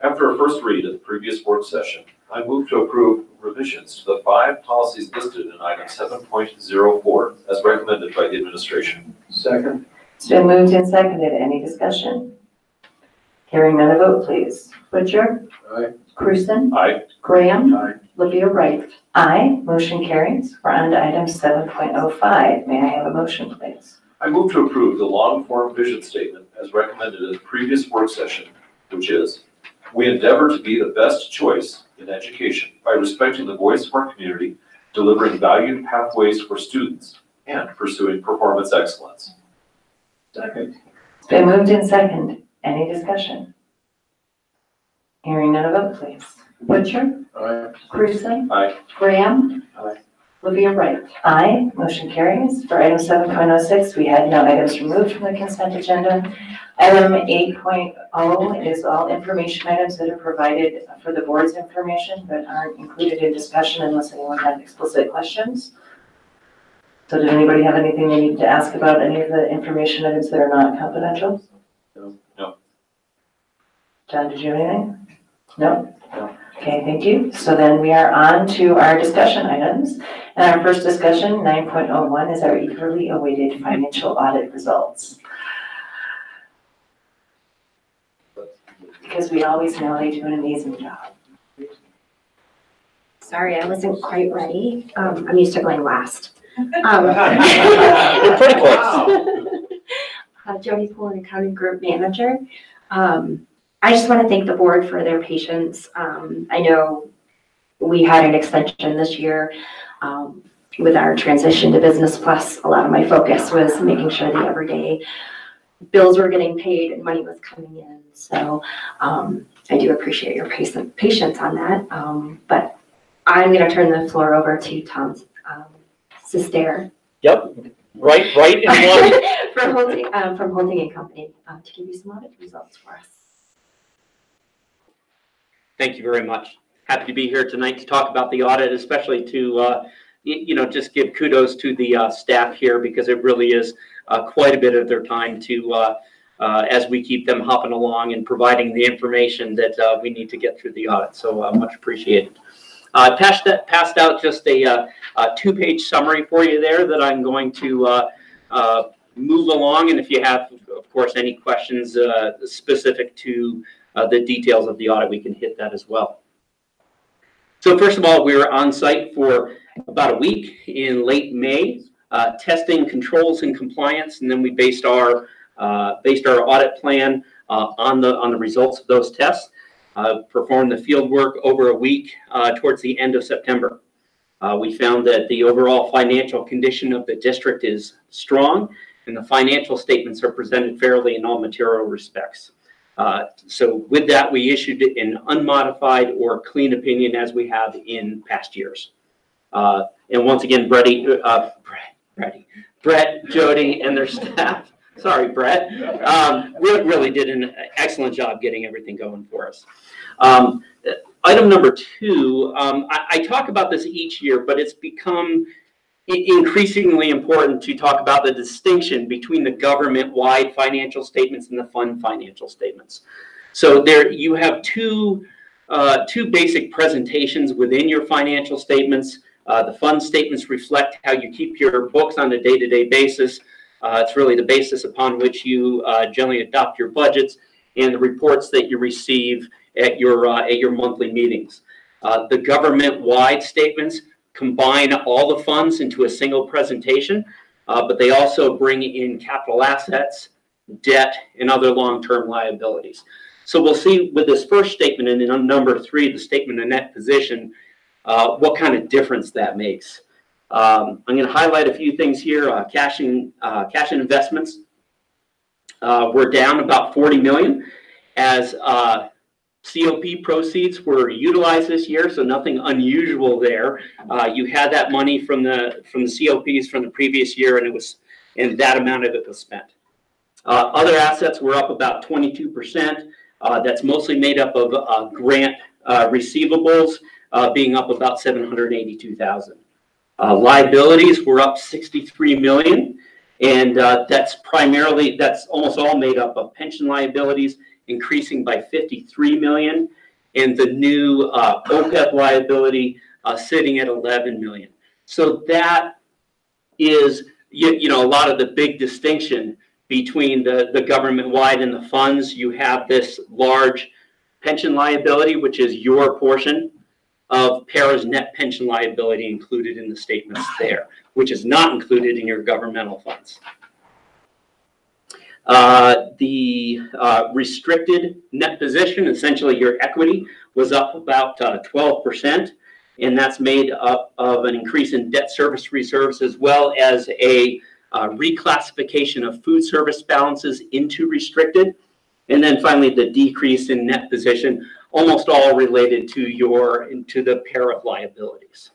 After a first read of the previous work session, I move to approve revisions to the five policies listed in item seven point zero four as recommended by the administration. Second. It's been moved and seconded. Any discussion? Hearing none, a vote, please. Butcher? Aye. Cruson? Aye. Graham? Aye. LaVere-Wright? Aye. Motion carries. We're on to item seven point oh five. May I have a motion, please? I move to approve the long-form vision statement as recommended in the previous work session, which is, we endeavor to be the best choice in education by respecting the voice of our community, delivering valued pathways for students, and pursuing performance excellence. Second. It's been moved and second. Any discussion? Hearing none, of vote, please. Butcher? Aye. Cruson? Aye. Graham? Aye. LaVere-Wright. Aye, motion carries. For item seven point oh six, we had no items removed from the consent agenda. Item eight oh is all information items that are provided for the board's information but aren't included in discussion unless anyone had explicit questions. So did anybody have anything they need to ask about any of the information items that are not confidential? No. John, did you have anything? No? No? Okay, thank you. So then we are on to our discussion items. And our first discussion, nine point oh one, is our eagerly awaited financial audit results. Because we always know they do an amazing job. Sorry, I wasn't quite ready. Um, I'm used to going last. Um, You're *laughs* pretty close. *laughs* Uh, Jody Pullen, Accounting Group Manager. Um, I just want to thank the board for their patience. Um, I know we had an extension this year, um, with our transition to Business Plus. A lot of my focus was making sure the everyday bills were getting paid and money was coming in. So, um, I do appreciate your patience, patience on that. Um, but I'm going to turn the floor over to Tom, um, Sister. Yep, right, right in *laughs* one. From Hoelting, um, from Hoelting and Company, um, to give you some audit results for us. Thank you very much. Happy to be here tonight to talk about the audit, especially to, uh, y- you know, just give kudos to the uh, staff here because it really is uh, quite a bit of their time to, uh, uh, as we keep them hopping along and providing the information that uh, we need to get through the audit. So uh, much appreciated. I passed, that- passed out just a, uh, a two-page summary for you there that I'm going to uh, uh, move along. And if you have, of course, any questions uh, specific to uh, the details of the audit, we can hit that as well. So first of all, we were on site for about a week in late May, uh, testing controls and compliance, and then we based our uh, based our audit plan uh, on the on the results of those tests. Performed the field work over a week towards the end of September. We found that the overall financial condition of the district is strong, and the financial statements are presented fairly in all material respects. Uh, So with that, we issued an unmodified or clean opinion as we have in past years. Uh, And once again, Brett, uh, Brett, Brett, Brett, Jody, and their staff, sorry, Brett, um, really, really did an excellent job getting everything going for us. Um, Item number two, um, I, I talk about this each year, but it's become increasingly important to talk about the distinction between the government-wide financial statements and the fund financial statements. So there, you have two, uh, two basic presentations within your financial statements. Uh, the fund statements reflect how you keep your books on a day-to-day basis. Uh, it's really the basis upon which you, uh, generally adopt your budgets and the reports that you receive at your, uh, at your monthly meetings. Uh, the government-wide statements combine all the funds into a single presentation, but they also bring in capital assets, debt, and other long-term liabilities. So we'll see with this first statement and on number three, the statement of net position, uh, what kind of difference that makes. Um, I'm going to highlight a few things here. Uh, cash and uh, cash and investments uh, were down about 40 million as uh, COP proceeds were utilized this year, so nothing unusual there. Uh, you had that money from the from the COPs from the previous year, and it was and that amount of it was spent. Other assets were up about 22 percent. That's mostly made up of grant receivables uh, being up about 782,000. Uh, liabilities were up 63 million, and uh, that's primarily that's almost all made up of pension liabilities increasing by 53 million, and the new uh, liability uh, sitting at 11 million. So that is, you, you know, a lot of the big distinction between the, the government-wide and the funds. You have this large pension liability, which is your portion of PERA's net pension liability included in the statements there, which is not included in your governmental funds. Uh, The uh, restricted net position, essentially your equity, was up about uh, 12%. And that's made up of an increase in debt service reserves as well as a uh, reclassification of food service balances into restricted. And then finally, the decrease in net position, almost all related to your, to the PERA liabilities.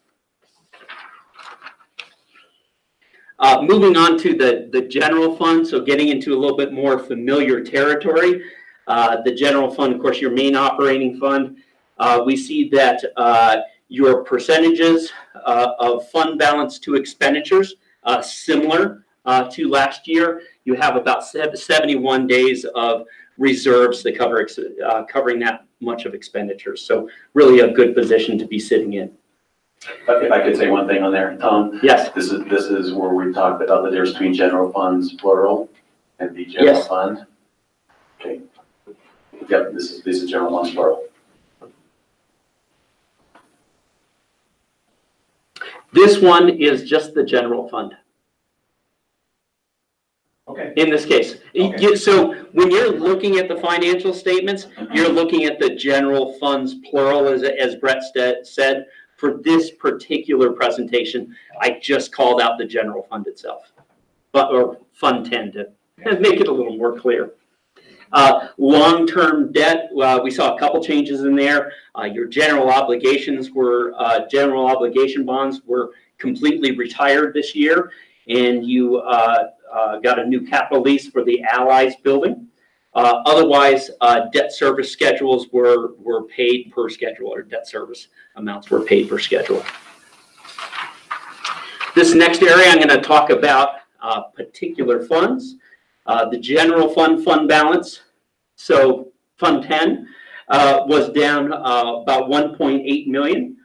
Uh, moving on to the, the general fund, so getting into a little bit more familiar territory. Uh, the general fund, of course, your main operating fund. Uh, we see that, uh, your percentages, uh, of fund balance to expenditures, uh, similar, to last year. You have about seventy-one days of reserves that cover, covering that much of expenditures. So really a good position to be sitting in. If I could say one thing on there, Tom? Yes. This is, this is where we talked about the difference between general funds plural and the general Yes. fund. Okay. Yep, this is, this is general funds plural. This one is just the general fund. Okay. In this case. You- So when you're looking at the financial statements, you're looking at the general funds plural, as, as Brett sta- said. For this particular presentation, I just called out the general fund itself. But, or Fund 10 to *laughs* make it a little more clear. Uh, long-term debt, uh, we saw a couple changes in there. Uh, your general obligations were, uh, general obligation bonds were completely retired this year. And you, uh, uh, got a new capital lease for the Allies building. Uh, otherwise, debt service schedules were, were paid per schedule, or debt service amounts were paid per schedule. This next area, I'm gonna talk about, uh, particular funds. Uh, the general fund, fund balance, so Fund Ten, uh, was down, about one point eight million.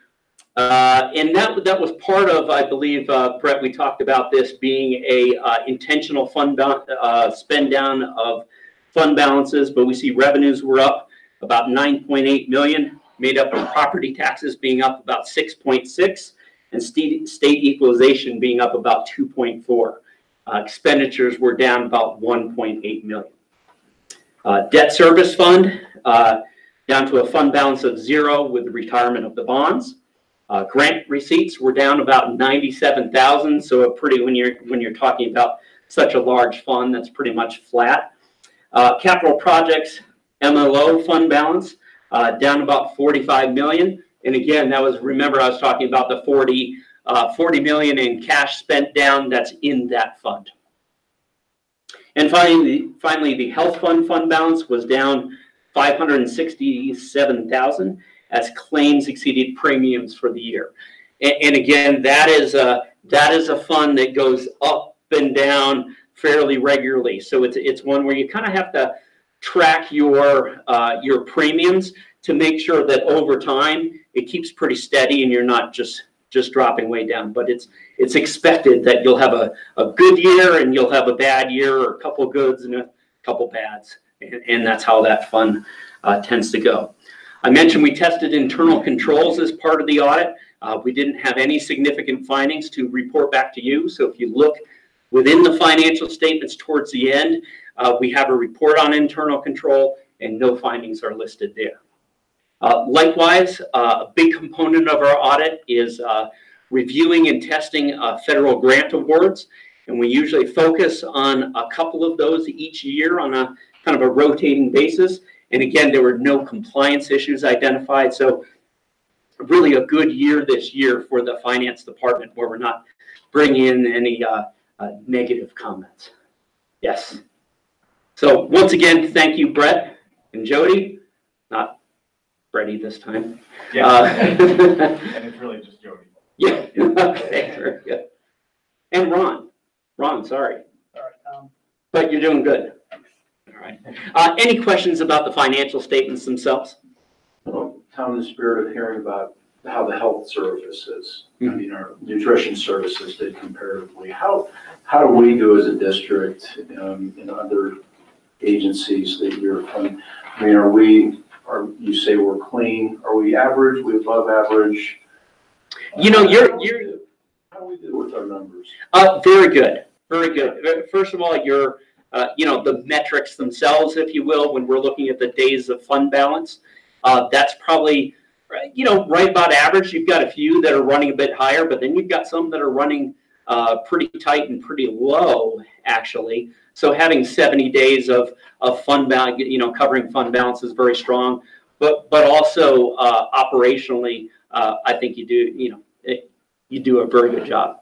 Uh, and that, that was part of, I believe, uh, Brett, we talked about this being a, uh, intentional fund, ba- uh, spend down of fund balances, but we see revenues were up about nine point eight million, made up of property taxes being up about six point six, and state, state equalization being up about two point four. Uh, expenditures were down about one point eight million. Uh, debt service fund, down to a fund balance of zero with the retirement of the bonds. Uh, grant receipts were down about 97,000, so a pretty when you're when you're talking about such a large fund, that's pretty much flat. Uh, capital projects MLO fund balance uh, down about 45 million, and again that was remember I was talking about the 40 uh, 40 million in cash spent down that's in that fund. And finally, finally the health fund fund balance was down 567,000 as claims exceeded premiums for the year. And, and again, that is a, that is a fund that goes up and down fairly regularly. So it's, it's one where you kind of have to track your, uh, your premiums to make sure that over time, it keeps pretty steady and you're not just, just dropping way down. But it's, it's expected that you'll have a, a good year and you'll have a bad year or a couple goods and a couple bads. And, and that's how that fund, uh, tends to go. I mentioned we tested internal controls as part of the audit. Uh, we didn't have any significant findings to report back to you. So if you look within the financial statements towards the end, uh, we have a report on internal control and no findings are listed there. Uh, likewise, uh, a big component of our audit is uh, reviewing and testing uh, federal grant awards. And we usually focus on a couple of those each year on a kind of a rotating basis. And again, there were no compliance issues identified. So really a good year this year for the finance department where we're not bringing in any uh, uh, negative comments. Yes. So once again, thank you, Brett and Jody. Not Freddie this time. Yeah. Uh, *laughs* And it's really just Jody. *laughs* Yeah, okay, very good. And Ron, Ron, sorry. But you're doing good. All right. Uh, any questions about the financial statements themselves? Tom, in the spirit of hearing about how the health services, I mean, our nutrition services did comparatively, how, how do we do as a district, um, and other agencies that you're from? I mean, are we, are, you say we're clean, are we average, we above average? You know, you're, you're, How do we do with our numbers? Uh, very good, very good. Uh, First of all, your, uh, you know, the metrics themselves, if you will, when we're looking at the days of fund balance, uh, that's probably, you know, right about average. You've got a few that are running a bit higher, but then you've got some that are running, uh, pretty tight and pretty low, actually. So having seventy days of, of fund balance, you know, covering fund balance is very strong. But, but also, uh, operationally, uh, I think you do, you know, it, you do a very good job.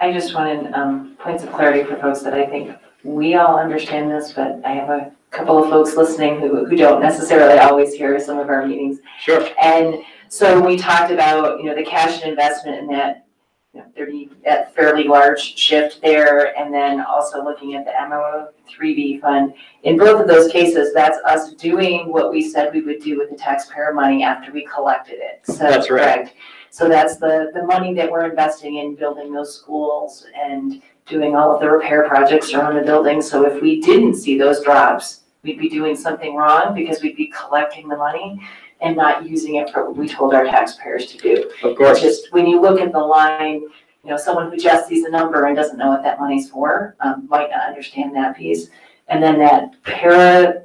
I just wanted, um, points of clarity for folks that I think we all understand this, but I have a couple of folks listening who, who don't necessarily always hear some of our meetings. Sure. And so we talked about, you know, the cash and investment and that, you know, thirty, that fairly large shift there, and then also looking at the MO three B fund. In both of those cases, that's us doing what we said we would do with the taxpayer money after we collected it. So, That's right. correct. So that's the, the money that we're investing in building those schools and doing all of the repair projects around the building. So if we didn't see those drops, we'd be doing something wrong because we'd be collecting the money and not using it for what we told our taxpayers to do. Of course. Just when you look at the line, you know, someone who just sees a number and doesn't know what that money's for, um, might not understand that piece. And then that PERA,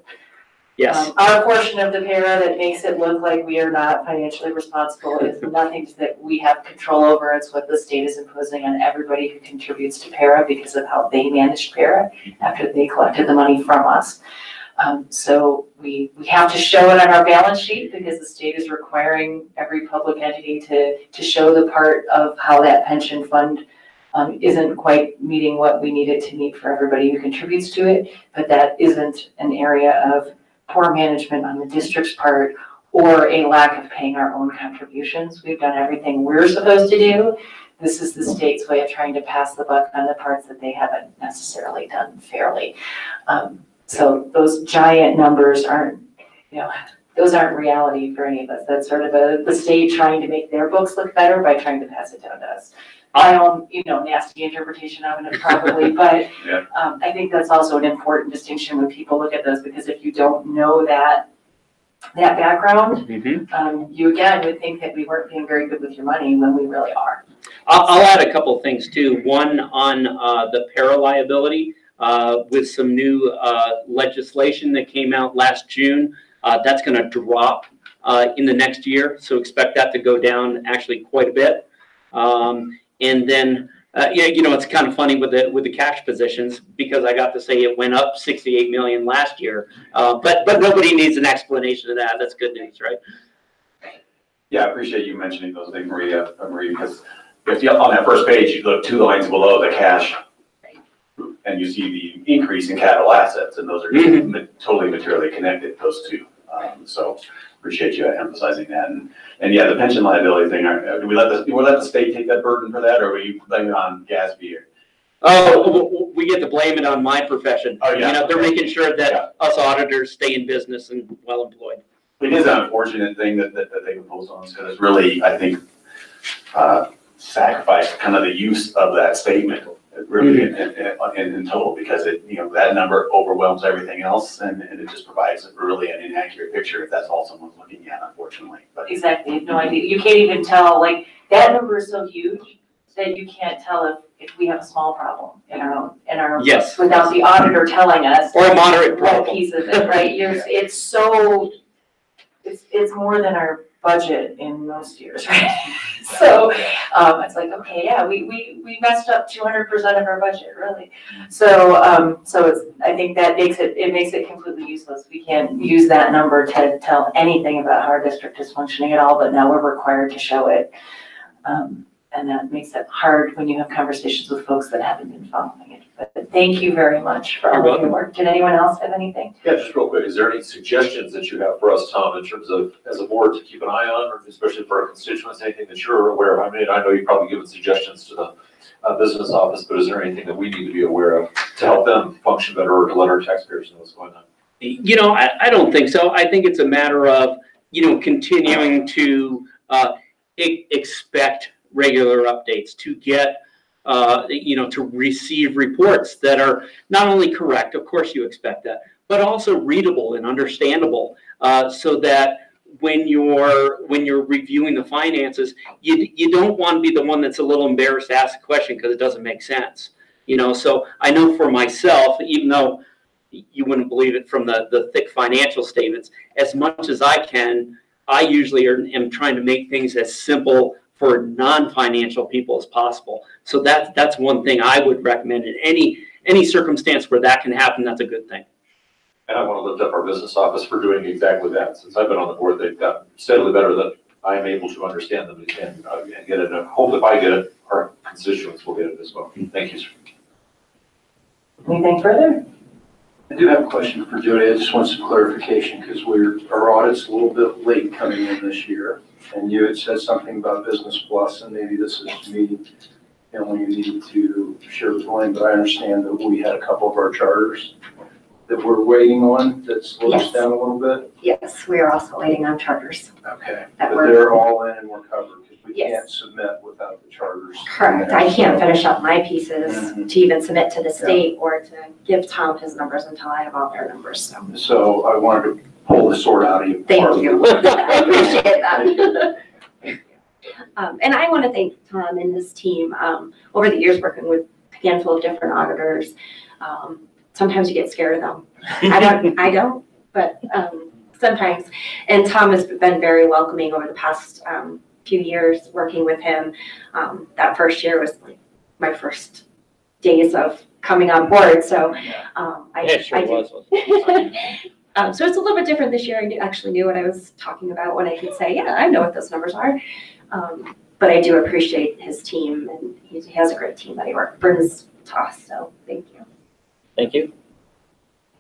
Yes. um, our portion of the PERA that makes it look like we are not financially responsible is nothing that we have control over. It's what the state is imposing on everybody who contributes to PERA because of how they managed PERA after they collected the money from us. Um, so we, we have to show it on our balance sheet because the state is requiring every public entity to, to show the part of how that pension fund um, isn't quite meeting what we need it to meet for everybody who contributes to it. But that isn't an area of poor management on the district's part or a lack of paying our own contributions. We've done everything we're supposed to do. This is the state's way of trying to pass the buck on the parts that they haven't necessarily done fairly. Um, so those giant numbers aren't, you know, those aren't reality for any of us. That's sort of a, the state trying to make their books look better by trying to pass it down to us. My own, you know, nasty interpretation of it probably, *laughs* but Yeah. um, I think that's also an important distinction when people look at those, because if you don't know that, that background, Mhm. um, you again would think that we weren't being very good with your money when we really are. I'll, I'll add a couple things too. One on uh, the PERA liability uh, with some new uh, legislation that came out last June. Uh, That's going to drop uh, in the next year, so expect that to go down actually quite a bit. Um, And then, uh, yeah, you know, it's kind of funny with the, with the cash positions because I got to say it went up 68 million last year. Uh, But, but nobody needs an explanation of that. That's good news, right? Yeah, I appreciate you mentioning those things, Maria, uh, Marie, because if you, on that first page, you look two lines below the cash, and you see the increase in capital assets, and those are Mhm. totally materially connected, those two. Um, So appreciate you emphasizing that. And, and yeah, the pension liability thing, are- do we let the, do we let the state take that burden for that, or you blame it on GASB? or- Oh, we get to blame it on my profession. Oh, yeah. You know, they're making sure that us auditors stay in business and well employed. It is an unfortunate thing that, that, that they imposed on us, because it's really, I think, uh, sacrificed kind of the use of that statement, really, in, in, in, in total, because it, you know, that number overwhelms everything else, and, and it just provides a really an inaccurate picture if that's all someone's looking at, unfortunately, but. Exactly, you have no idea. You can't even tell, like, that number is so huge that you can't tell if, if we have a small problem in our own, in our. Yes. Without the auditor telling us. Or a moderate What problem. piece of it, right? *laughs* You're, it's so, it's, it's more than our budget in most years, *laughs* right? *laughs* So, um, it's like, okay, yeah, we, we, we messed up two hundred percent of our budget, really. So, um, so it's, I think that makes it, it makes it completely useless. We can't use that number to tell anything about how our district is functioning at all, but now we're required to show it. Um, and that makes it hard when you have conversations with folks that haven't been following it. But thank you very much for You're all of your welcome. work. Did anyone else have anything? Yeah, just real quick, is there any suggestions that you have for us, Tom, in terms of, as a board, to keep an eye on, or especially for our constituents, anything that you're aware of? I mean, I know you've probably given suggestions to the uh, business office, but is there anything that we need to be aware of to help them function better or to let our taxpayers know what's going on? You know, I, I don't think so. I think it's a matter of, you know, continuing to uh, e- expect regular updates, to get, uh, you know, to receive reports that are not only correct, of course you expect that, but also readable and understandable, uh, so that when you're, when you're reviewing the finances, you, you don't want to be the one that's a little embarrassed to ask a question because it doesn't make sense. You know, so I know for myself, even though you wouldn't believe it from the, the thick financial statements. As much as I can, I usually are, am trying to make things as simple for non-financial people as possible. So that's, that's one thing I would recommend in any, any circumstance where that can happen, that's a good thing. And I want to lift up our business office for doing exactly that. Since I've been on the board, they've gotten steadily better than I'm able to understand them and, uh, and get it. I hope if I get it, our constituents will get it as well. Thank you, sir. Anything further? I do have a question for Jody. I just want some clarification because we're, our audit's a little bit late coming in this year. And you had said something about Business Plus and maybe this is me and when you need to share with Wayne, but I understand that we had a couple of our charters that we're waiting on that slowed us Yes. down a little bit. Yes, we are also waiting on charters. Okay. That But we're- they're all in and we're covered because we Yes. can't submit without the charters. in Correct. there. I can't finish up my pieces Mhm. to even submit to the state or to give Tom his numbers until I have all their numbers, so. So I wanted to pull the sword out of you. Thank you. I *laughs* *laughs* appreciate that. Um, and I want to thank Tom and his team, um, over the years working with a handful of different auditors. Um, sometimes you get scared of them. I don't, *laughs* I don't, but, um, sometimes. And Tom has been very welcoming over the past, um, few years working with him. Um, that first year was like my first days of coming on board, so, um, I. Yeah, sure I was. Um, so it's a little bit different this year. I knew- actually knew what I was talking about when I could say, yeah, I know what those numbers are. Um, but I do appreciate his team and he he has a great team that he works brings to us, so thank you. Thank you.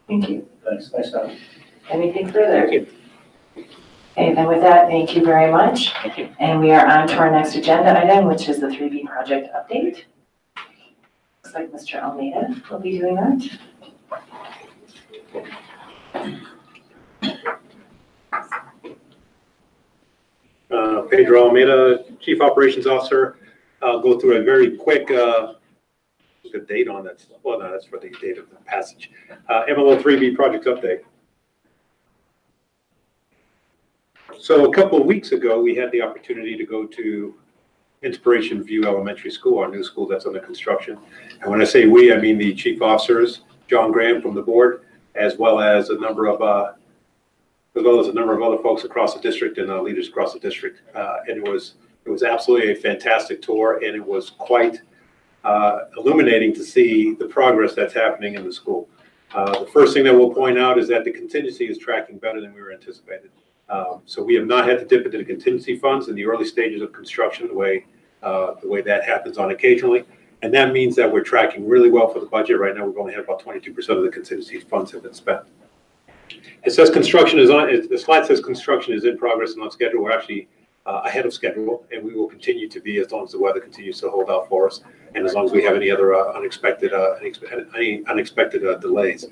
Thank you. Thanks, thanks, Tom. Anything further? Thank you. Okay, then with that, thank you very much. Thank you. And we are on to our next agenda item, which is the three B project update. Looks like Mr. Almeida will be doing that. Uh, Pedro Almeida, Chief Operations Officer. I'll go through a very quick, uh, the date on that, well, no, that's for the date of the passage. Uh, MLO 3B project update. So a couple of weeks ago, we had the opportunity to go to Inspiration View Elementary School, our new school that's under construction. And when I say we, I mean the chief officers, John Graham from the board, as well as a number of, uh, as well as a number of other folks across the district and uh, leaders across the district. Uh, And it was, it was absolutely a fantastic tour, and it was quite uh, illuminating to see the progress that's happening in the school. Uh, The first thing that we'll point out is that the contingency is tracking better than we were anticipated. Um, So we have not had to dip into the contingency funds in the early stages of construction, the way, uh, the way that happens on occasionally. And that means that we're tracking really well for the budget. Right now, we've only had about twenty-two percent of the contingency funds have been spent. It says construction is on, it- the slide says construction is in progress and on schedule. We're actually uh, ahead of schedule, and we will continue to be as long as the weather continues to hold out for us, and as long as we have any other uh, unexpected, uh, any unexpected uh, delays.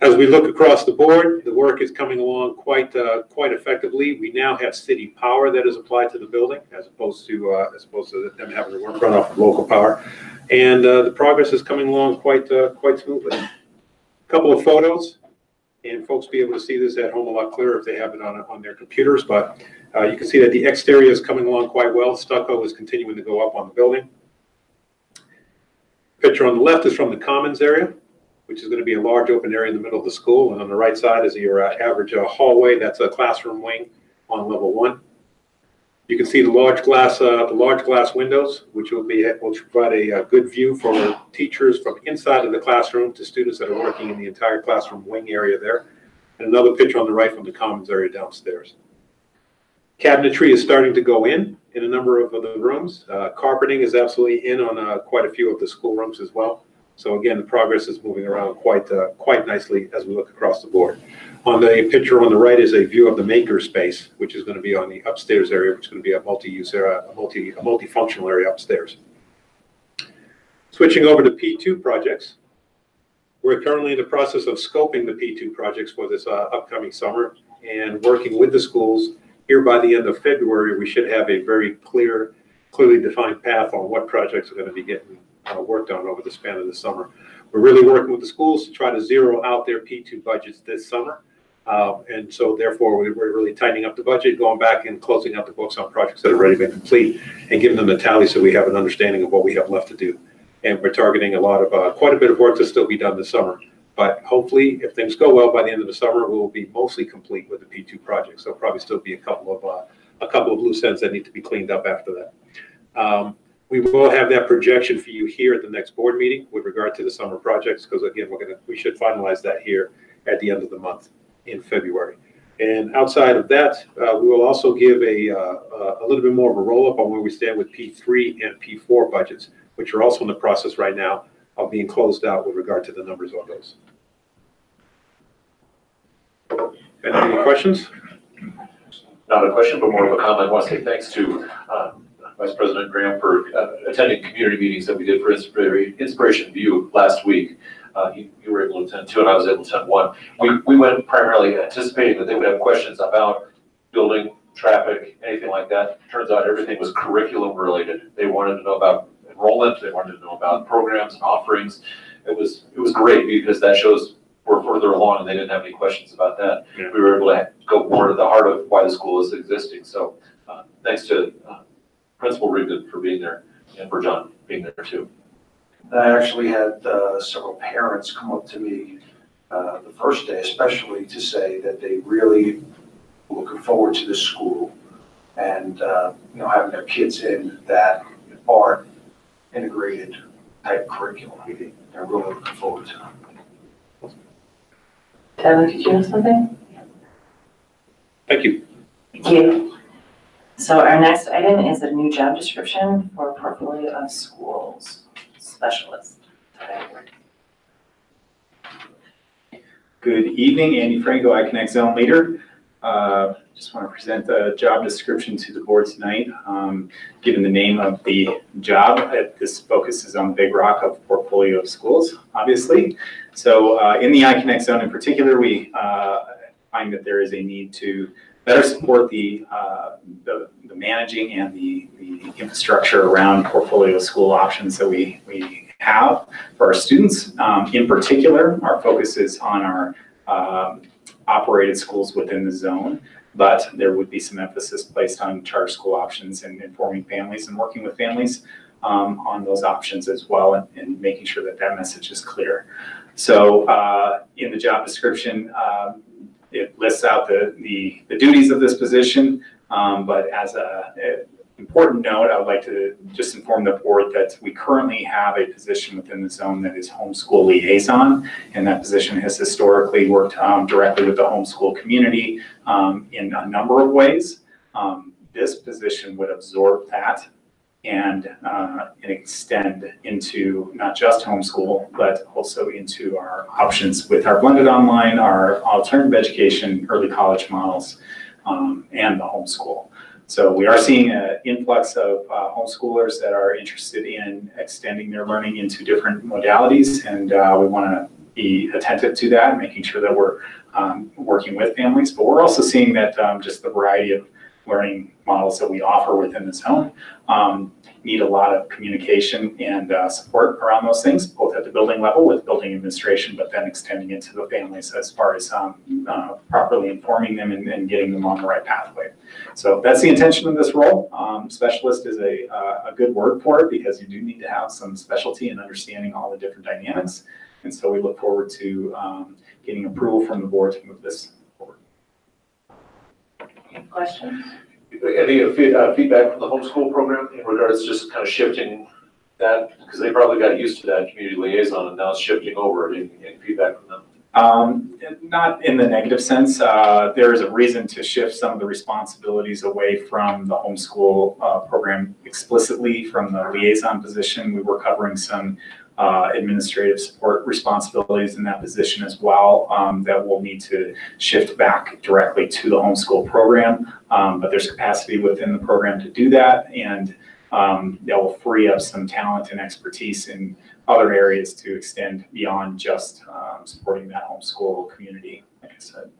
As we look across the board, the work is coming along quite, uh, quite effectively. We now have city power that is applied to the building, as opposed to, uh, as opposed to them having to work run off of local power. And uh, the progress is coming along quite, uh, quite smoothly. A couple of photos, and folks be able to see this at home a lot clearer if they have it on, on their computers, but uh, you can see that the exterior is coming along quite well. Stucco is continuing to go up on the building. Picture on the left is from the commons area, which is going to be a large open area in the middle of the school. And on the right side is your uh, average uh, hallway. That's a classroom wing on level one. You can see the large glass, uh, the large glass windows, which will be, will provide a, uh good view for teachers from inside of the classroom to students that are working in the entire classroom wing area there. And another picture on the right from the commons area downstairs. Cabinetry is starting to go in, in a number of the rooms. Uh, Carpeting is absolutely in on uh, quite a few of the schoolrooms as well. So again, the progress is moving around quite, uh, quite nicely as we look across the board. On the picture on the right is a view of the maker space, which is going to be on the upstairs area, which is going to be a multi-use area, a multi, a multifunctional area upstairs. Switching over to P2 projects. We're currently in the process of scoping the P2 projects for this uh, upcoming summer and working with the schools. Here by the end of February, we should have a very clear, clearly defined path on what projects are going to be getting uh, worked on over the span of the summer. We're really working with the schools to try to zero out their P2 budgets this summer. Uh, And so therefore, we- we're really tightening up the budget, going back and closing out the books on projects that have already been complete and giving them the tally so we have an understanding of what we have left to do. And we're targeting a lot of, uh, quite a bit of work to still be done this summer. But hopefully, if things go well, by the end of the summer, we'll be mostly complete with the P2 project. So probably still be a couple of, uh, a couple of loose ends that need to be cleaned up after that. Um, We will have that projection for you here at the next board meeting with regard to the summer projects, because again, we're gonna, we should finalize that here at the end of the month in February. And outside of that, uh, we will also give a, uh, a little bit more of a roll-up on where we stand with P3 and P4 budgets, which are also in the process right now of being closed out with regard to the numbers on those. Any questions? Not a question, but more of a comment. I want to say thanks to um, Vice President Graham for uh, attending community meetings that we did for Inspiration View last week. Uh, You you were able to attend two, and I was able to attend one. We we went primarily anticipating that they would have questions about building, traffic, anything like that. Turns out everything was curriculum related. They wanted to know about enrollment, they wanted to know about programs and offerings. It was, it was great because that shows we're further along and they didn't have any questions about that. We were able to go more to the heart of why the school is existing. So uh, thanks to uh, Principal Rigdon for being there and for John being there too. I actually had uh, several parents come up to me uh, the first day especially to say that they really were looking forward to this school and, uh, you know, having their kids in that art integrated type curriculum. They're really looking forward to it. Tyler, did you have something? Thank you. Thank you. So our next item is a new job description for portfolio of schools specialist. Good evening, Andy Franco, iConnect Zone Leader. Uh, Just want to present the job description to the board tonight. Um, Given the name of the job, uh, this focuses on the big rock of portfolio of schools, obviously. So uh, in the iConnect Zone in particular, we uh, find that there is a need to better support the, uh, the the managing and the the infrastructure around portfolio school options that we, we have for our students. Um, in particular, our focus is on our um, operated schools within the zone, but there would be some emphasis placed on charter school options and informing families and working with families um, on those options as well and, and making sure that that message is clear. So uh, in the job description, um, it lists out the, the, the duties of this position, um, but as a, a important note, I would like to just inform the board that we currently have a position within the zone that is homeschool liaison. And that position has historically worked um, directly with the homeschool community um, in a number of ways. Um, This position would absorb that and, uh, and extend into not just homeschool, but also into our options with our blended online, our alternative education, early college models, um, and the homeschool. So we are seeing an influx of uh, homeschoolers that are interested in extending their learning into different modalities, and uh, we want to be attentive to that, making sure that we're um, working with families. But we're also seeing that um, just the variety of learning models that we offer within the zone um, need a lot of communication and uh, support around those things, both at the building level with building administration, but then extending it to the families as far as um, uh, properly informing them and, and getting them on the right pathway. So that's the intention of this role. Um, specialist is a, uh, a good word for it because you do need to have some specialty in understanding all the different dynamics. And so we look forward to um, getting approval from the board to move this. Questions? Any uh, fe- uh, feedback from the homeschool program in regards to just kind of shifting that? Because they probably got used to that community liaison and now it's shifting over. Any, any feedback from them? Um, not in the negative sense. Uh, there is a reason to shift some of the responsibilities away from the homeschool uh, program explicitly from the liaison position. We were covering some uh, administrative support responsibilities in that position as well um, that will need to shift back directly to the homeschool program. Um, but there's capacity within the program to do that, and um, that will free up some talent and expertise in other areas to extend beyond just um, supporting that homeschool community, like I said.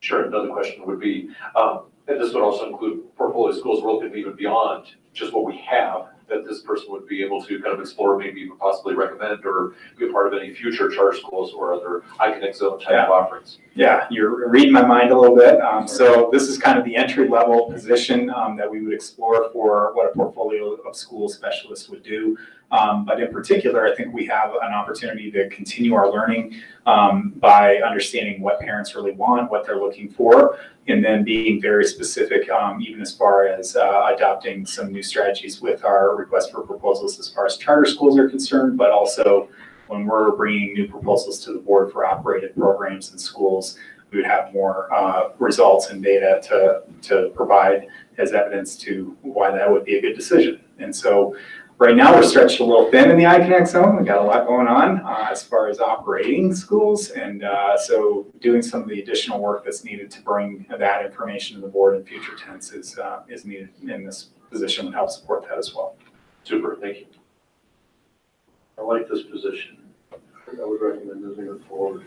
Sure, another question would be, um, and this would also include portfolio schools, we're looking even beyond just what we have, that this person would be able to kind of explore, maybe even possibly recommend or be a part of any future charter schools or other iConnect zone type of offerings. Yeah, you're reading my mind a little bit. Um, so this is kind of the entry level position um, that we would explore for what a portfolio of school specialist would do. Um, but in particular, I think we have an opportunity to continue our learning um, by understanding what parents really want, what they're looking for, and then being very specific, um, even as far as uh, adopting some new strategies with our request for proposals as far as charter schools are concerned, but also when we're bringing new proposals to the board for operated programs and schools, we would have more uh, results and data to, to provide as evidence to why that would be a good decision. And so right now, we're stretched a little thin in the iConnect zone. We've got a lot going on uh, as far as operating schools. And uh, so doing some of the additional work that's needed to bring that information to the board in future tense is, uh, is needed in this position would help support that as well. Super, thank you. I like this position. I would recommend moving it forward.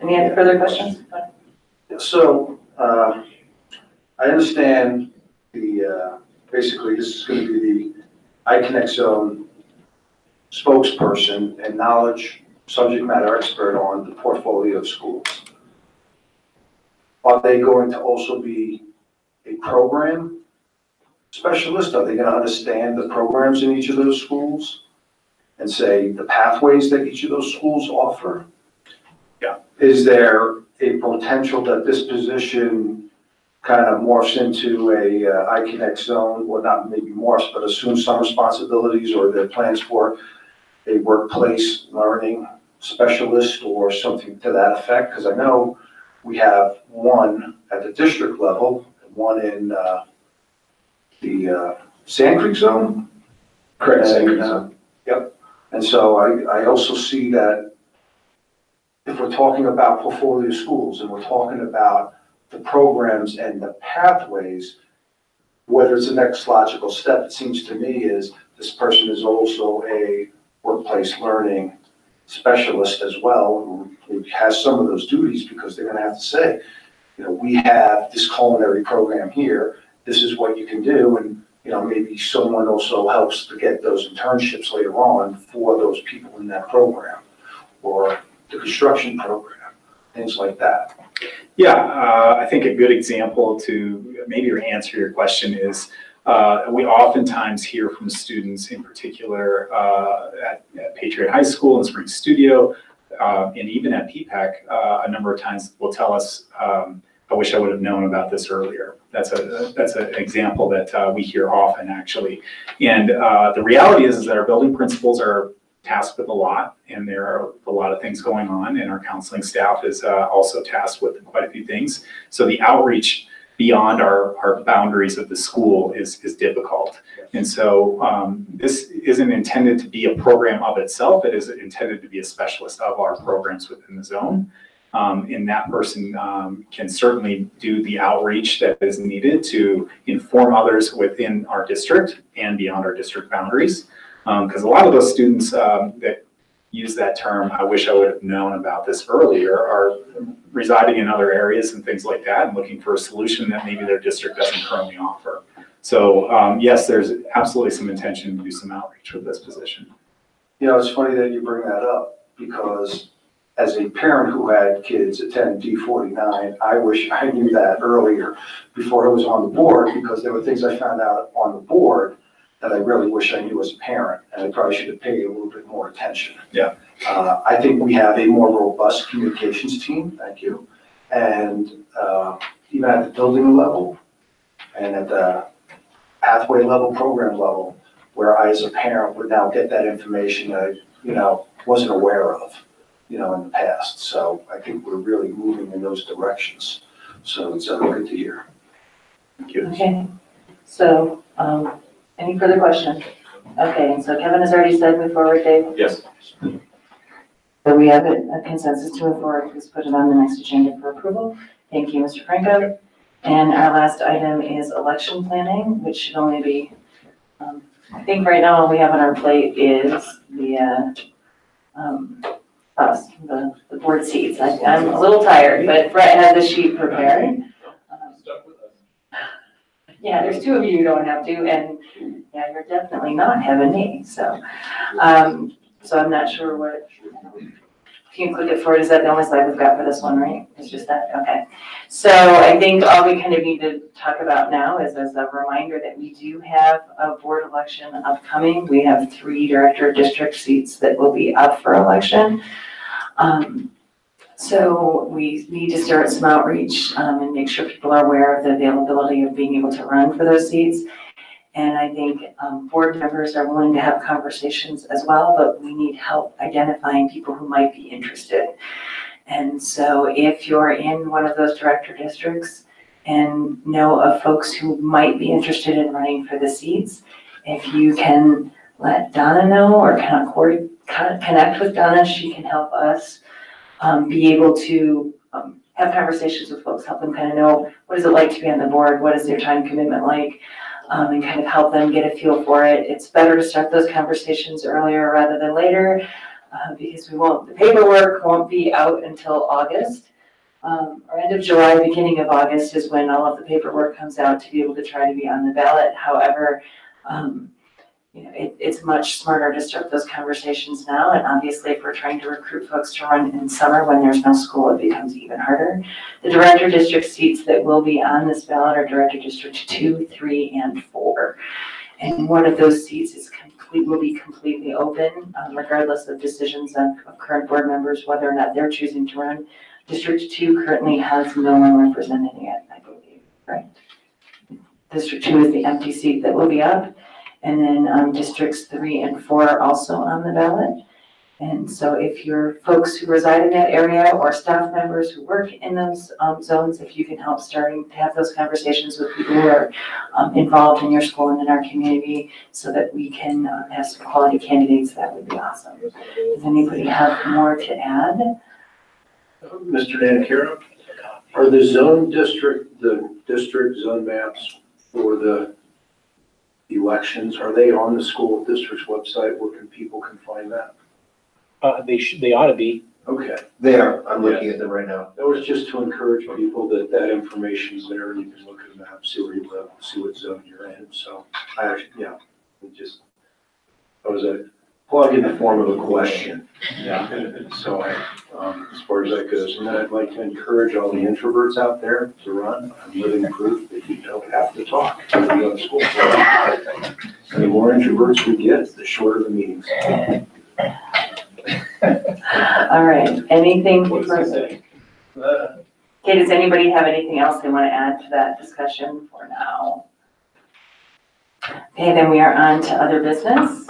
Any other further questions? So, uh, I understand the, uh, basically, this is gonna be the iConnect Zone spokesperson and knowledge subject matter expert on the portfolio of schools. Are they going to also be a program specialist? Are they gonna understand the programs in each of those schools? And say the pathways that each of those schools offer? Yeah. Is there a potential that this position kind of morphs into a uh, iConnect zone, or not maybe morphs, but assumes some responsibilities or their plans for a workplace learning specialist or something to that effect? Because I know we have one at the district level, one in uh, the uh, Sand Creek zone. Correct, Sand Creek And, uh, zone. Yep. And so I, I also see that if we're talking about portfolio schools and we're talking about the programs and the pathways, whether it's the next logical step, it seems to me is this person is also a workplace learning specialist as well, who has some of those duties because they're gonna have to say, you know, we have this culinary program here, this is what you can do, and, you know, maybe someone also helps to get those internships later on for those people in that program, or the construction program, things like that. Yeah, uh, I think a good example to maybe answer your question is, uh, we oftentimes hear from students in particular uh, at at Patriot High School and Springs Studio, uh, and even at PPAC, uh, a number of times will tell us, um, I wish I would have known about this earlier. That's a, that's an example that uh, we hear often, actually. And uh, the reality is, is that our building principals are tasked with a lot, and there are a lot of things going on, and our counseling staff is uh, also tasked with quite a few things. So the outreach beyond our, our boundaries of the school is, is difficult. And so um, this isn't intended to be a program of itself, it is intended to be a specialist of our programs within the zone. Um, And that person um, can certainly do the outreach that is needed to inform others within our district and beyond our district boundaries. Because a lot of those students um, that use that term, I wish I would have known about this earlier, are residing in other areas and things like that and looking for a solution that maybe their district doesn't currently offer. So um, yes, there's absolutely some intention to do some outreach with this position. You know, it's funny that you bring that up, because as a parent who had kids attend D forty-nine, I wish I knew that earlier before I was on the board, because there were things I found out on the board that I really wish I knew as a parent, and I probably should have paid a little bit more attention. Yeah. Uh, I think we have a more robust communications team, thank you. And, uh, even at the building level and at the pathway level, program level, where I as a parent would now get that information that, I, you know, wasn't aware of, you know, in the past. So I think we're really moving in those directions. So it's uh, good to hear. Thank you. Okay, so, um, any further questions? Okay, so Kevin has already said move forward, Dave. Yes. So we have a a consensus to move forward, please put it on the next agenda for approval. Thank you, Mr. Franco. And our last item is election planning, which should only be, um, I think right now all we have on our plate is the, uh, um, us, the, the board seats. I, I'm a little tired, but Brett had the sheet prepared. Yeah, there's two of you who don't have to, and, yeah, you're definitely not having me, so, um, so I'm not sure what. If you can click it forward, is that the only slide we've got for this one, right? It's just that, okay. So I think all we kind of need to talk about now is as a reminder that we do have a board election upcoming. We have three director district seats that will be up for election. Um, so we need to start some outreach, um, and make sure people are aware of the availability of being able to run for those seats. And I think um, board members are willing to have conversations as well, but we need help identifying people who might be interested. And so if you're in one of those director districts and know of folks who might be interested in running for the seats, if you can let Donna know or connect with Donna, she can help us um, be able to um, have conversations with folks, help them kind of know what is it like to be on the board, what is their time commitment like, um, and kind of help them get a feel for it. It's better to start those conversations earlier rather than later, uh, because we won't, the paperwork won't be out until August. Um, or end of July, beginning of August is when all of the paperwork comes out to be able to try to be on the ballot. However, um, you know, it, it's much smarter to start those conversations now, and obviously if we're trying to recruit folks to run in summer when there's no school, it becomes even harder. The director district seats that will be on this ballot are director district two, three, and four. And one of those seats is complete, will be completely open, um, regardless of decisions of, of current board members, whether or not they're choosing to run. District two currently has no one representing it, I believe, right? District two is the empty seat that will be up. And then um, districts three and four are also on the ballot. And so if you're folks who reside in that area or staff members who work in those um, zones, if you can help starting to have those conversations with people who are um, involved in your school and in our community so that we can uh, have some quality candidates, that would be awesome. Does anybody have more to add? Mr. Nanakiro, are the zone district, the district zone maps for the elections, are they on the school district's website where can people can find that? Uh, they should, they ought to be. Okay. They are, I'm looking at them right now. That was just to encourage people that that information's there, and you can look at the map, see where you live, see what zone you're in, so I actually, yeah, it just, that was a plug in the form of a question. Yeah. So I, um, as far as that goes, and then I'd like to encourage all the introverts out there to run. I'm living proof that you don't have to talk to be on school. The more introverts we get, the shorter the meetings. *laughs* All right, anything further? Okay, does anybody have anything else they want to add to that discussion for now? Okay, then we are on to other business.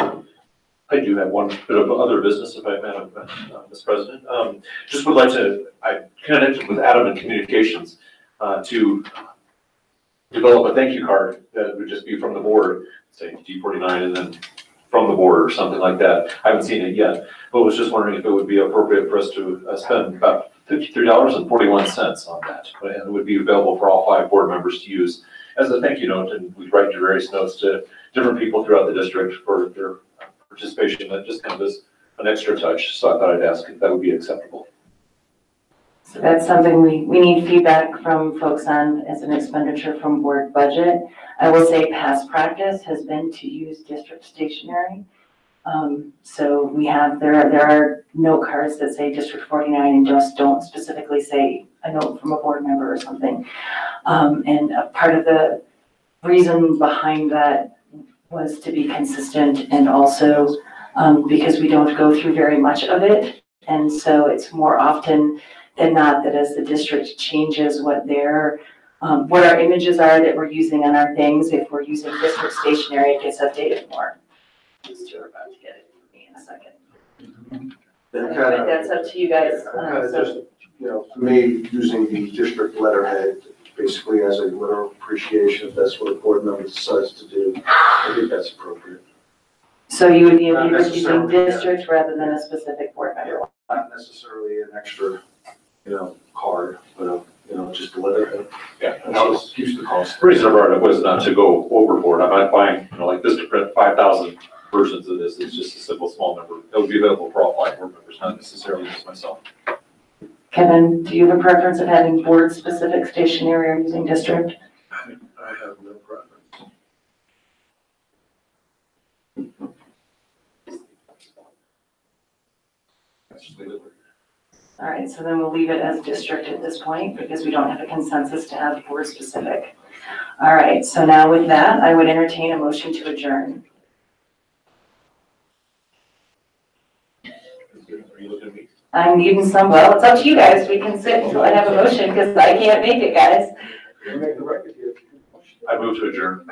I do have one bit of other business, if I may, uh, Ms. President. Um, Just would like to, I connected with Adam in Communications uh, to develop a thank you card that would just be from the board, say D forty-nine, and then from the board or something like that. I haven't seen it yet, but was just wondering if it would be appropriate for us to uh, spend about fifty-three dollars and forty-one cents on that. And it would be available for all five board members to use as a thank you note, and we write various notes to different people throughout the district for their participation, that just kind of is an extra touch, so I thought I'd ask if that would be acceptable. So that's something we, we need feedback from folks on as an expenditure from board budget. I will say past practice has been to use district stationery. Um, so we have, there are, there are note cards that say District forty-nine and just don't specifically say a note from a board member or something. Um, and a part of the reason behind that was to be consistent and also, um, because we don't go through very much of it. And so it's more often than not that as the district changes what their, um, what our images are that we're using on our things, if we're using district stationery, it gets updated more. Just are about to get it for me in a second. Then But kind of, that's up to you guys. kind um, of so- just, you know, for me, using the district letterhead basically as a letter of appreciation, if that's what a board member decides to do, I think that's appropriate. So you would be Not okay with using necessarily, yeah. district rather than a specific board member? Not necessarily an extra, you know, card, but, a, you know, just a letterhead. Yeah. And that was, keeps the cost. The reason I brought it up was not to go overboard. I'm not buying, you know, like this to print five thousand versions of this. It's just a simple, small number. It would be available for all five board members, not necessarily just myself. Kevin, do you have a preference of having board-specific stationery or using district? I have no preference. All right, so then we'll leave it as district at this point because we don't have a consensus to have board-specific. All right, so now with that, I would entertain a motion to adjourn. I'm needing some, well, it's up to you guys, we can sit until I have a motion, because I can't make it, guys. I move to adjourn.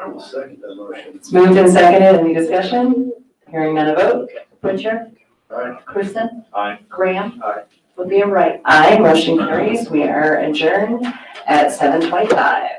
I will second that motion. It's moved and seconded, any discussion? Hearing none, a vote? Butcher, All right. Cruson, Aye. Graham. Aye. LaVere-Wright. Aye, motion carries, we are adjourned at seven twenty-five.